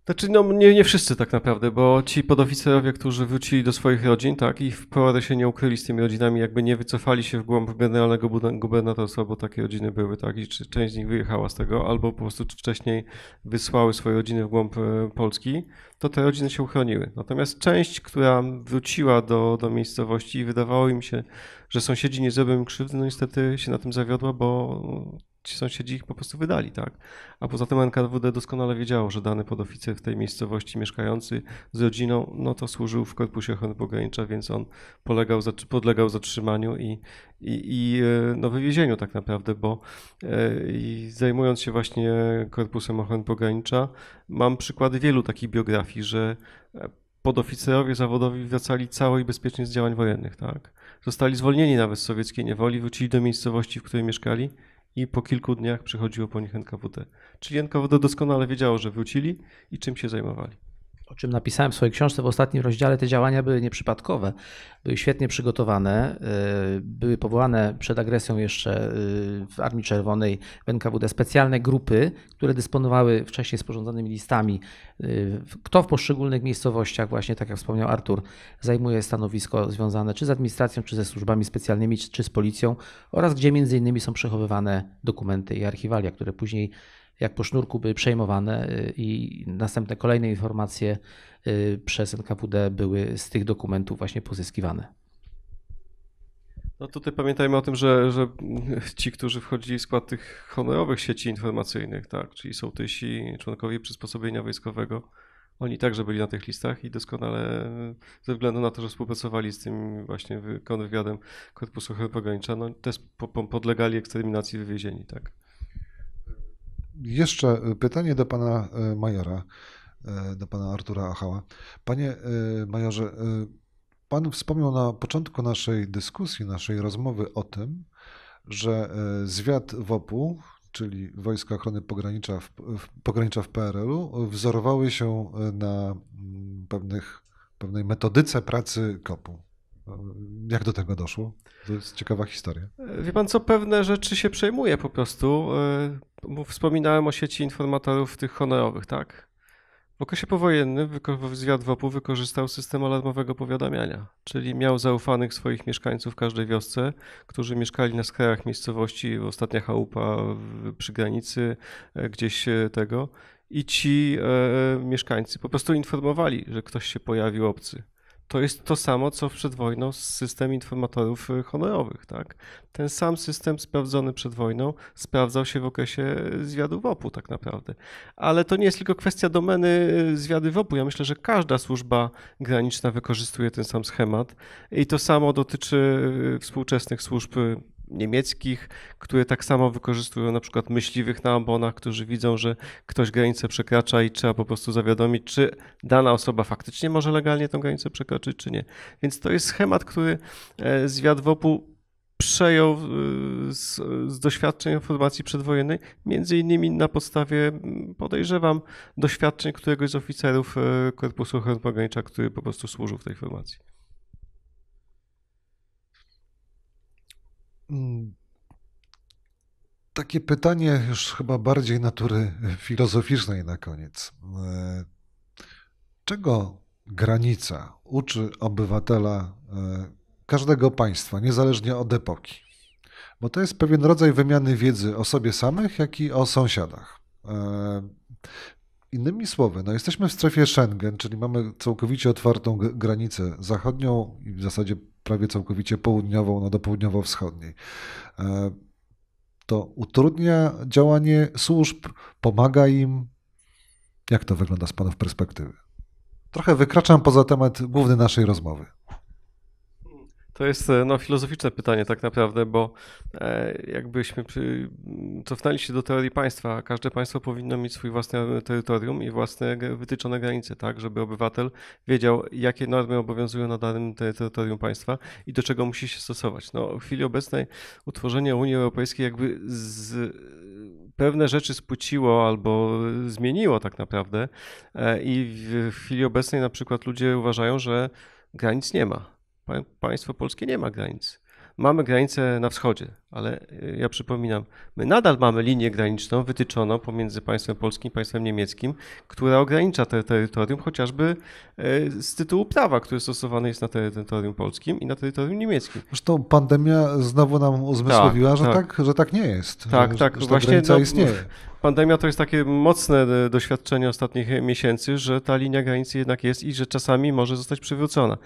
Znaczy, no nie, nie wszyscy tak naprawdę, bo ci podoficerowie, którzy wrócili do swoich rodzin, tak, i w porę się nie ukryli z tymi rodzinami, jakby nie wycofali się w głąb generalnego gubernatorstwa, bo takie rodziny były, tak, i część z nich wyjechała z tego, albo po prostu wcześniej wysłały swoje rodziny w głąb e, Polski, to te rodziny się uchroniły. Natomiast część, która wróciła do, do miejscowości i wydawało im się, że sąsiedzi nie zrobią im krzywdy, no niestety się na tym zawiodła, bo ci sąsiedzi ich po prostu wydali, tak? A poza tym NKWD doskonale wiedziało, że dany podoficer w tej miejscowości mieszkający z rodziną, no to służył w Korpusie Ochrony Pogranicza, więc on polegał, podlegał zatrzymaniu i, i, i e, no, wywiezieniu tak naprawdę, bo e, i zajmując się właśnie Korpusem Ochrony Pogranicza, mam przykłady wielu takich biografii, że podoficerowie zawodowi wracali cało i bezpiecznie z działań wojennych, tak? Zostali zwolnieni nawet z sowieckiej niewoli, wrócili do miejscowości, w której mieszkali i po kilku dniach przychodziło po nich NKWD. Czyli NKWD doskonale wiedziało, że wrócili i czym się zajmowali o czym napisałem w swojej książce w ostatnim rozdziale, te działania były nieprzypadkowe, były świetnie przygotowane, y, były powołane przed agresją jeszcze y, w Armii Czerwonej w NKWD specjalne grupy, które dysponowały wcześniej sporządzonymi listami, y, kto w poszczególnych miejscowościach, właśnie tak jak wspomniał Artur, zajmuje stanowisko związane czy z administracją, czy ze służbami specjalnymi, czy z policją oraz gdzie między innymi są przechowywane dokumenty i archiwalia, które później jak po sznurku były przejmowane y, i następne kolejne informacje y, przez NKWD były z tych dokumentów właśnie pozyskiwane. No tutaj pamiętajmy o tym, że, że ci, którzy wchodzili w skład tych honorowych sieci informacyjnych, tak, czyli sołtysi, członkowie przysposobienia wojskowego, oni także byli na tych listach i doskonale ze względu na to, że współpracowali z tym właśnie kontrwywiadem Korpusu Ochrony Pogranicza, no też podlegali eksterminacji wywiezieni, tak. Jeszcze pytanie do pana e, majora, e, do pana Artura Achała. Panie e, majorze, pan wspomniał na początku naszej dyskusji, naszej rozmowy o tym, że zwiat WOP-u, czyli Wojska Ochrony Pogranicza w, Pogranicza w PRL-u, wzorowały się na mm, pewnych, pewnej metodyce pracy KOP-u. Jak do tego doszło? To jest ciekawa historia. Wie pan co, pewne rzeczy się przejmuje po prostu. E, wspominałem o sieci informatorów tych honorowych, tak? W okresie powojennym zwiat WOP-u wykorzystał system alarmowego powiadamiania, czyli miał zaufanych swoich mieszkańców w każdej wiosce, którzy mieszkali na skrajach miejscowości, ostatnia chałupa przy granicy, e, gdzieś e, tego. I ci e, mieszkańcy po prostu informowali, że ktoś się pojawił obcy to jest to samo, co przed wojną system informatorów y, honorowych. Tak? Ten sam system sprawdzony przed wojną sprawdzał się w okresie zwiadu WOP-u tak naprawdę. Ale to nie jest tylko kwestia domeny y, zwiady WOP-u. Ja myślę, że każda służba graniczna wykorzystuje ten sam schemat i to samo dotyczy y, współczesnych służb niemieckich, które tak samo wykorzystują na przykład myśliwych na ambonach, którzy widzą, że ktoś granicę przekracza i trzeba po prostu zawiadomić, czy dana osoba faktycznie może legalnie tę granicę przekroczyć, czy nie. Więc to jest schemat, który e, zwiat WOP-u przejął e, z, z, doświadczeń informacji przedwojennej, między innymi na podstawie, podejrzewam, doświadczeń któregoś z oficerów e, Korpusu Ochrony Pogranicza, który po prostu służył w tej formacji. Takie pytanie już chyba bardziej natury filozoficznej na koniec. E, czego granica uczy obywatela e, każdego państwa, niezależnie od epoki? Bo to jest pewien rodzaj wymiany wiedzy o sobie samych, jak i o sąsiadach. E, innymi słowy, no jesteśmy w strefie Schengen, czyli mamy całkowicie otwartą granicę zachodnią i w zasadzie prawie całkowicie południową, no do południowo-wschodniej. E, to utrudnia działanie służb, pomaga im. Jak to wygląda z Panów perspektywy? Trochę wykraczam poza temat główny naszej rozmowy. To jest e, no, filozoficzne pytanie tak naprawdę, bo e, jakbyśmy przy, cofnęli się do teorii państwa, każde państwo powinno mieć swój własny terytorium i własne wytyczone granice, tak, żeby obywatel wiedział, jakie normy obowiązują na danym terytorium państwa i do czego musi się stosować. No, w chwili obecnej utworzenie Unii Europejskiej jakby z, pewne rzeczy spłyciło albo zmieniło tak naprawdę e, i w chwili obecnej na przykład ludzie uważają, że granic nie ma Państwo polskie nie ma granic. Mamy granicę na wschodzie, ale y, ja przypominam, my nadal mamy linię graniczną wytyczoną pomiędzy państwem polskim i państwem niemieckim, która ogranicza te terytorium chociażby y, z tytułu prawa, które stosowane jest na terytorium polskim i na terytorium niemieckim. Zresztą pandemia znowu nam uzmysłowiła, tak, że, tak. tak. że tak nie jest. Tak, że, tak. Że właśnie no, istnieje. Pandemia to jest takie mocne e, doświadczenie ostatnich miesięcy, że ta linia granicy jednak jest i że czasami może zostać przywrócona.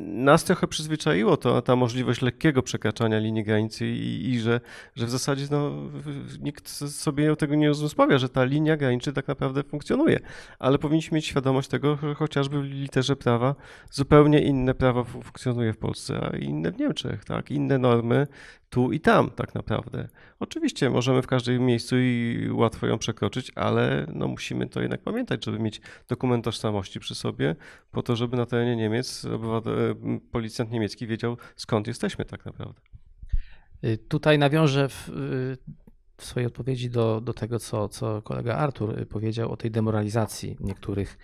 Nas trochę przyzwyczaiło to, ta możliwość lekkiego przekraczania linii granicy i, i że, że w zasadzie no, nikt sobie tego nie rozmawia, że ta linia graniczy tak naprawdę funkcjonuje. Ale powinniśmy mieć świadomość tego, że chociażby w literze prawa zupełnie inne prawo funkcjonuje w Polsce, a inne w Niemczech, tak? Inne normy tu i tam tak naprawdę. Oczywiście możemy w każdym miejscu i łatwo ją przekroczyć, ale no musimy to jednak pamiętać, żeby mieć dokument tożsamości przy sobie, po to, żeby na terenie Niemiec policjant niemiecki wiedział, skąd jesteśmy tak naprawdę. Y, tutaj nawiążę w, w swojej odpowiedzi do, do tego, co, co kolega Artur y, powiedział o tej demoralizacji niektórych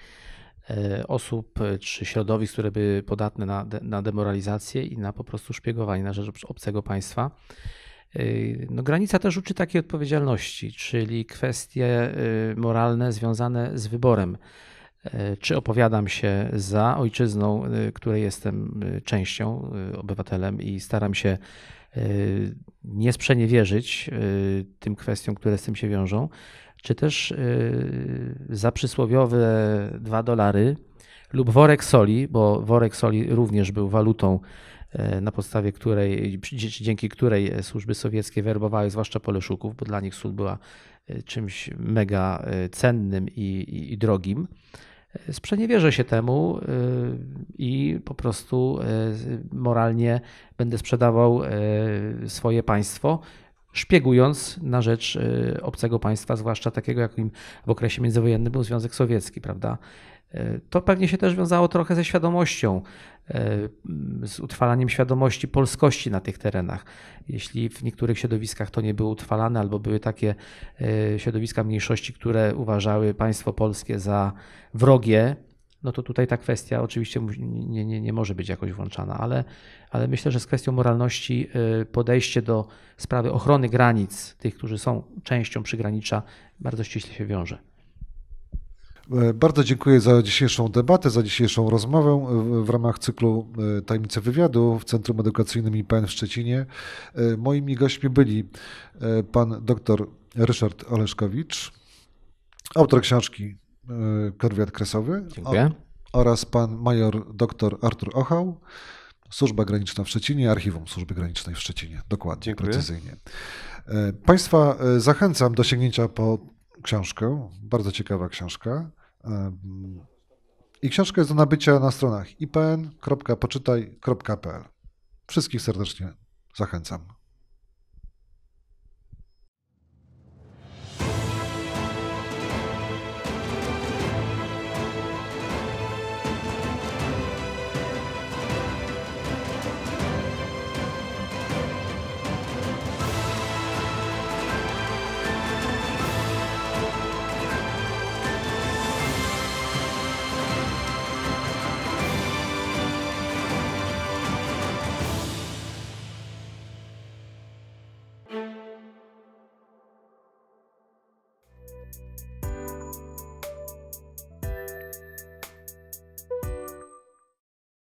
osób y, czy środowisk, które były podatne na, na demoralizację i na po prostu szpiegowanie na rzecz obcego państwa. No, granica też uczy takiej odpowiedzialności, czyli kwestie moralne związane z wyborem czy opowiadam się za ojczyzną, której jestem częścią, obywatelem i staram się nie sprzeniewierzyć tym kwestiom, które z tym się wiążą, czy też za przysłowiowe dwa dolary lub worek soli, bo worek soli również był walutą, na podstawie której, dzięki której służby sowieckie werbowały zwłaszcza Poleszuków, bo dla nich sól była czymś mega cennym i, i, i drogim sprzeniewierzę się temu y, i po prostu y, moralnie będę sprzedawał y, swoje państwo, szpiegując na rzecz obcego państwa, zwłaszcza takiego, jakim w okresie międzywojennym był Związek Sowiecki, prawda? To pewnie się też wiązało trochę ze świadomością, e, z utrwalaniem świadomości polskości na tych terenach. Jeśli w niektórych środowiskach to nie było utrwalane, albo były takie e, środowiska mniejszości, które uważały państwo polskie za wrogie, no to tutaj ta kwestia oczywiście nie, nie, nie może być jakoś włączana, ale, ale myślę, że z kwestią moralności e, podejście do sprawy ochrony granic tych, którzy są częścią przygranicza, bardzo ściśle się wiąże. E, bardzo dziękuję za dzisiejszą debatę, za dzisiejszą rozmowę w ramach cyklu e, Tajemnice Wywiadu w Centrum Edukacyjnym IPN w Szczecinie. E, moimi gośćmi byli pan dr Ryszard Oleszkowicz, autor książki Korwiat Kresowy Dziękuję. oraz pan major dr Artur Ochał, Służba Graniczna w Szczecinie, Archiwum Służby Granicznej w Szczecinie. Dokładnie, Dziękuję. precyzyjnie. Państwa zachęcam do sięgnięcia po książkę, bardzo ciekawa książka. I książka jest do nabycia na stronach ipn.poczytaj.pl. Wszystkich serdecznie zachęcam.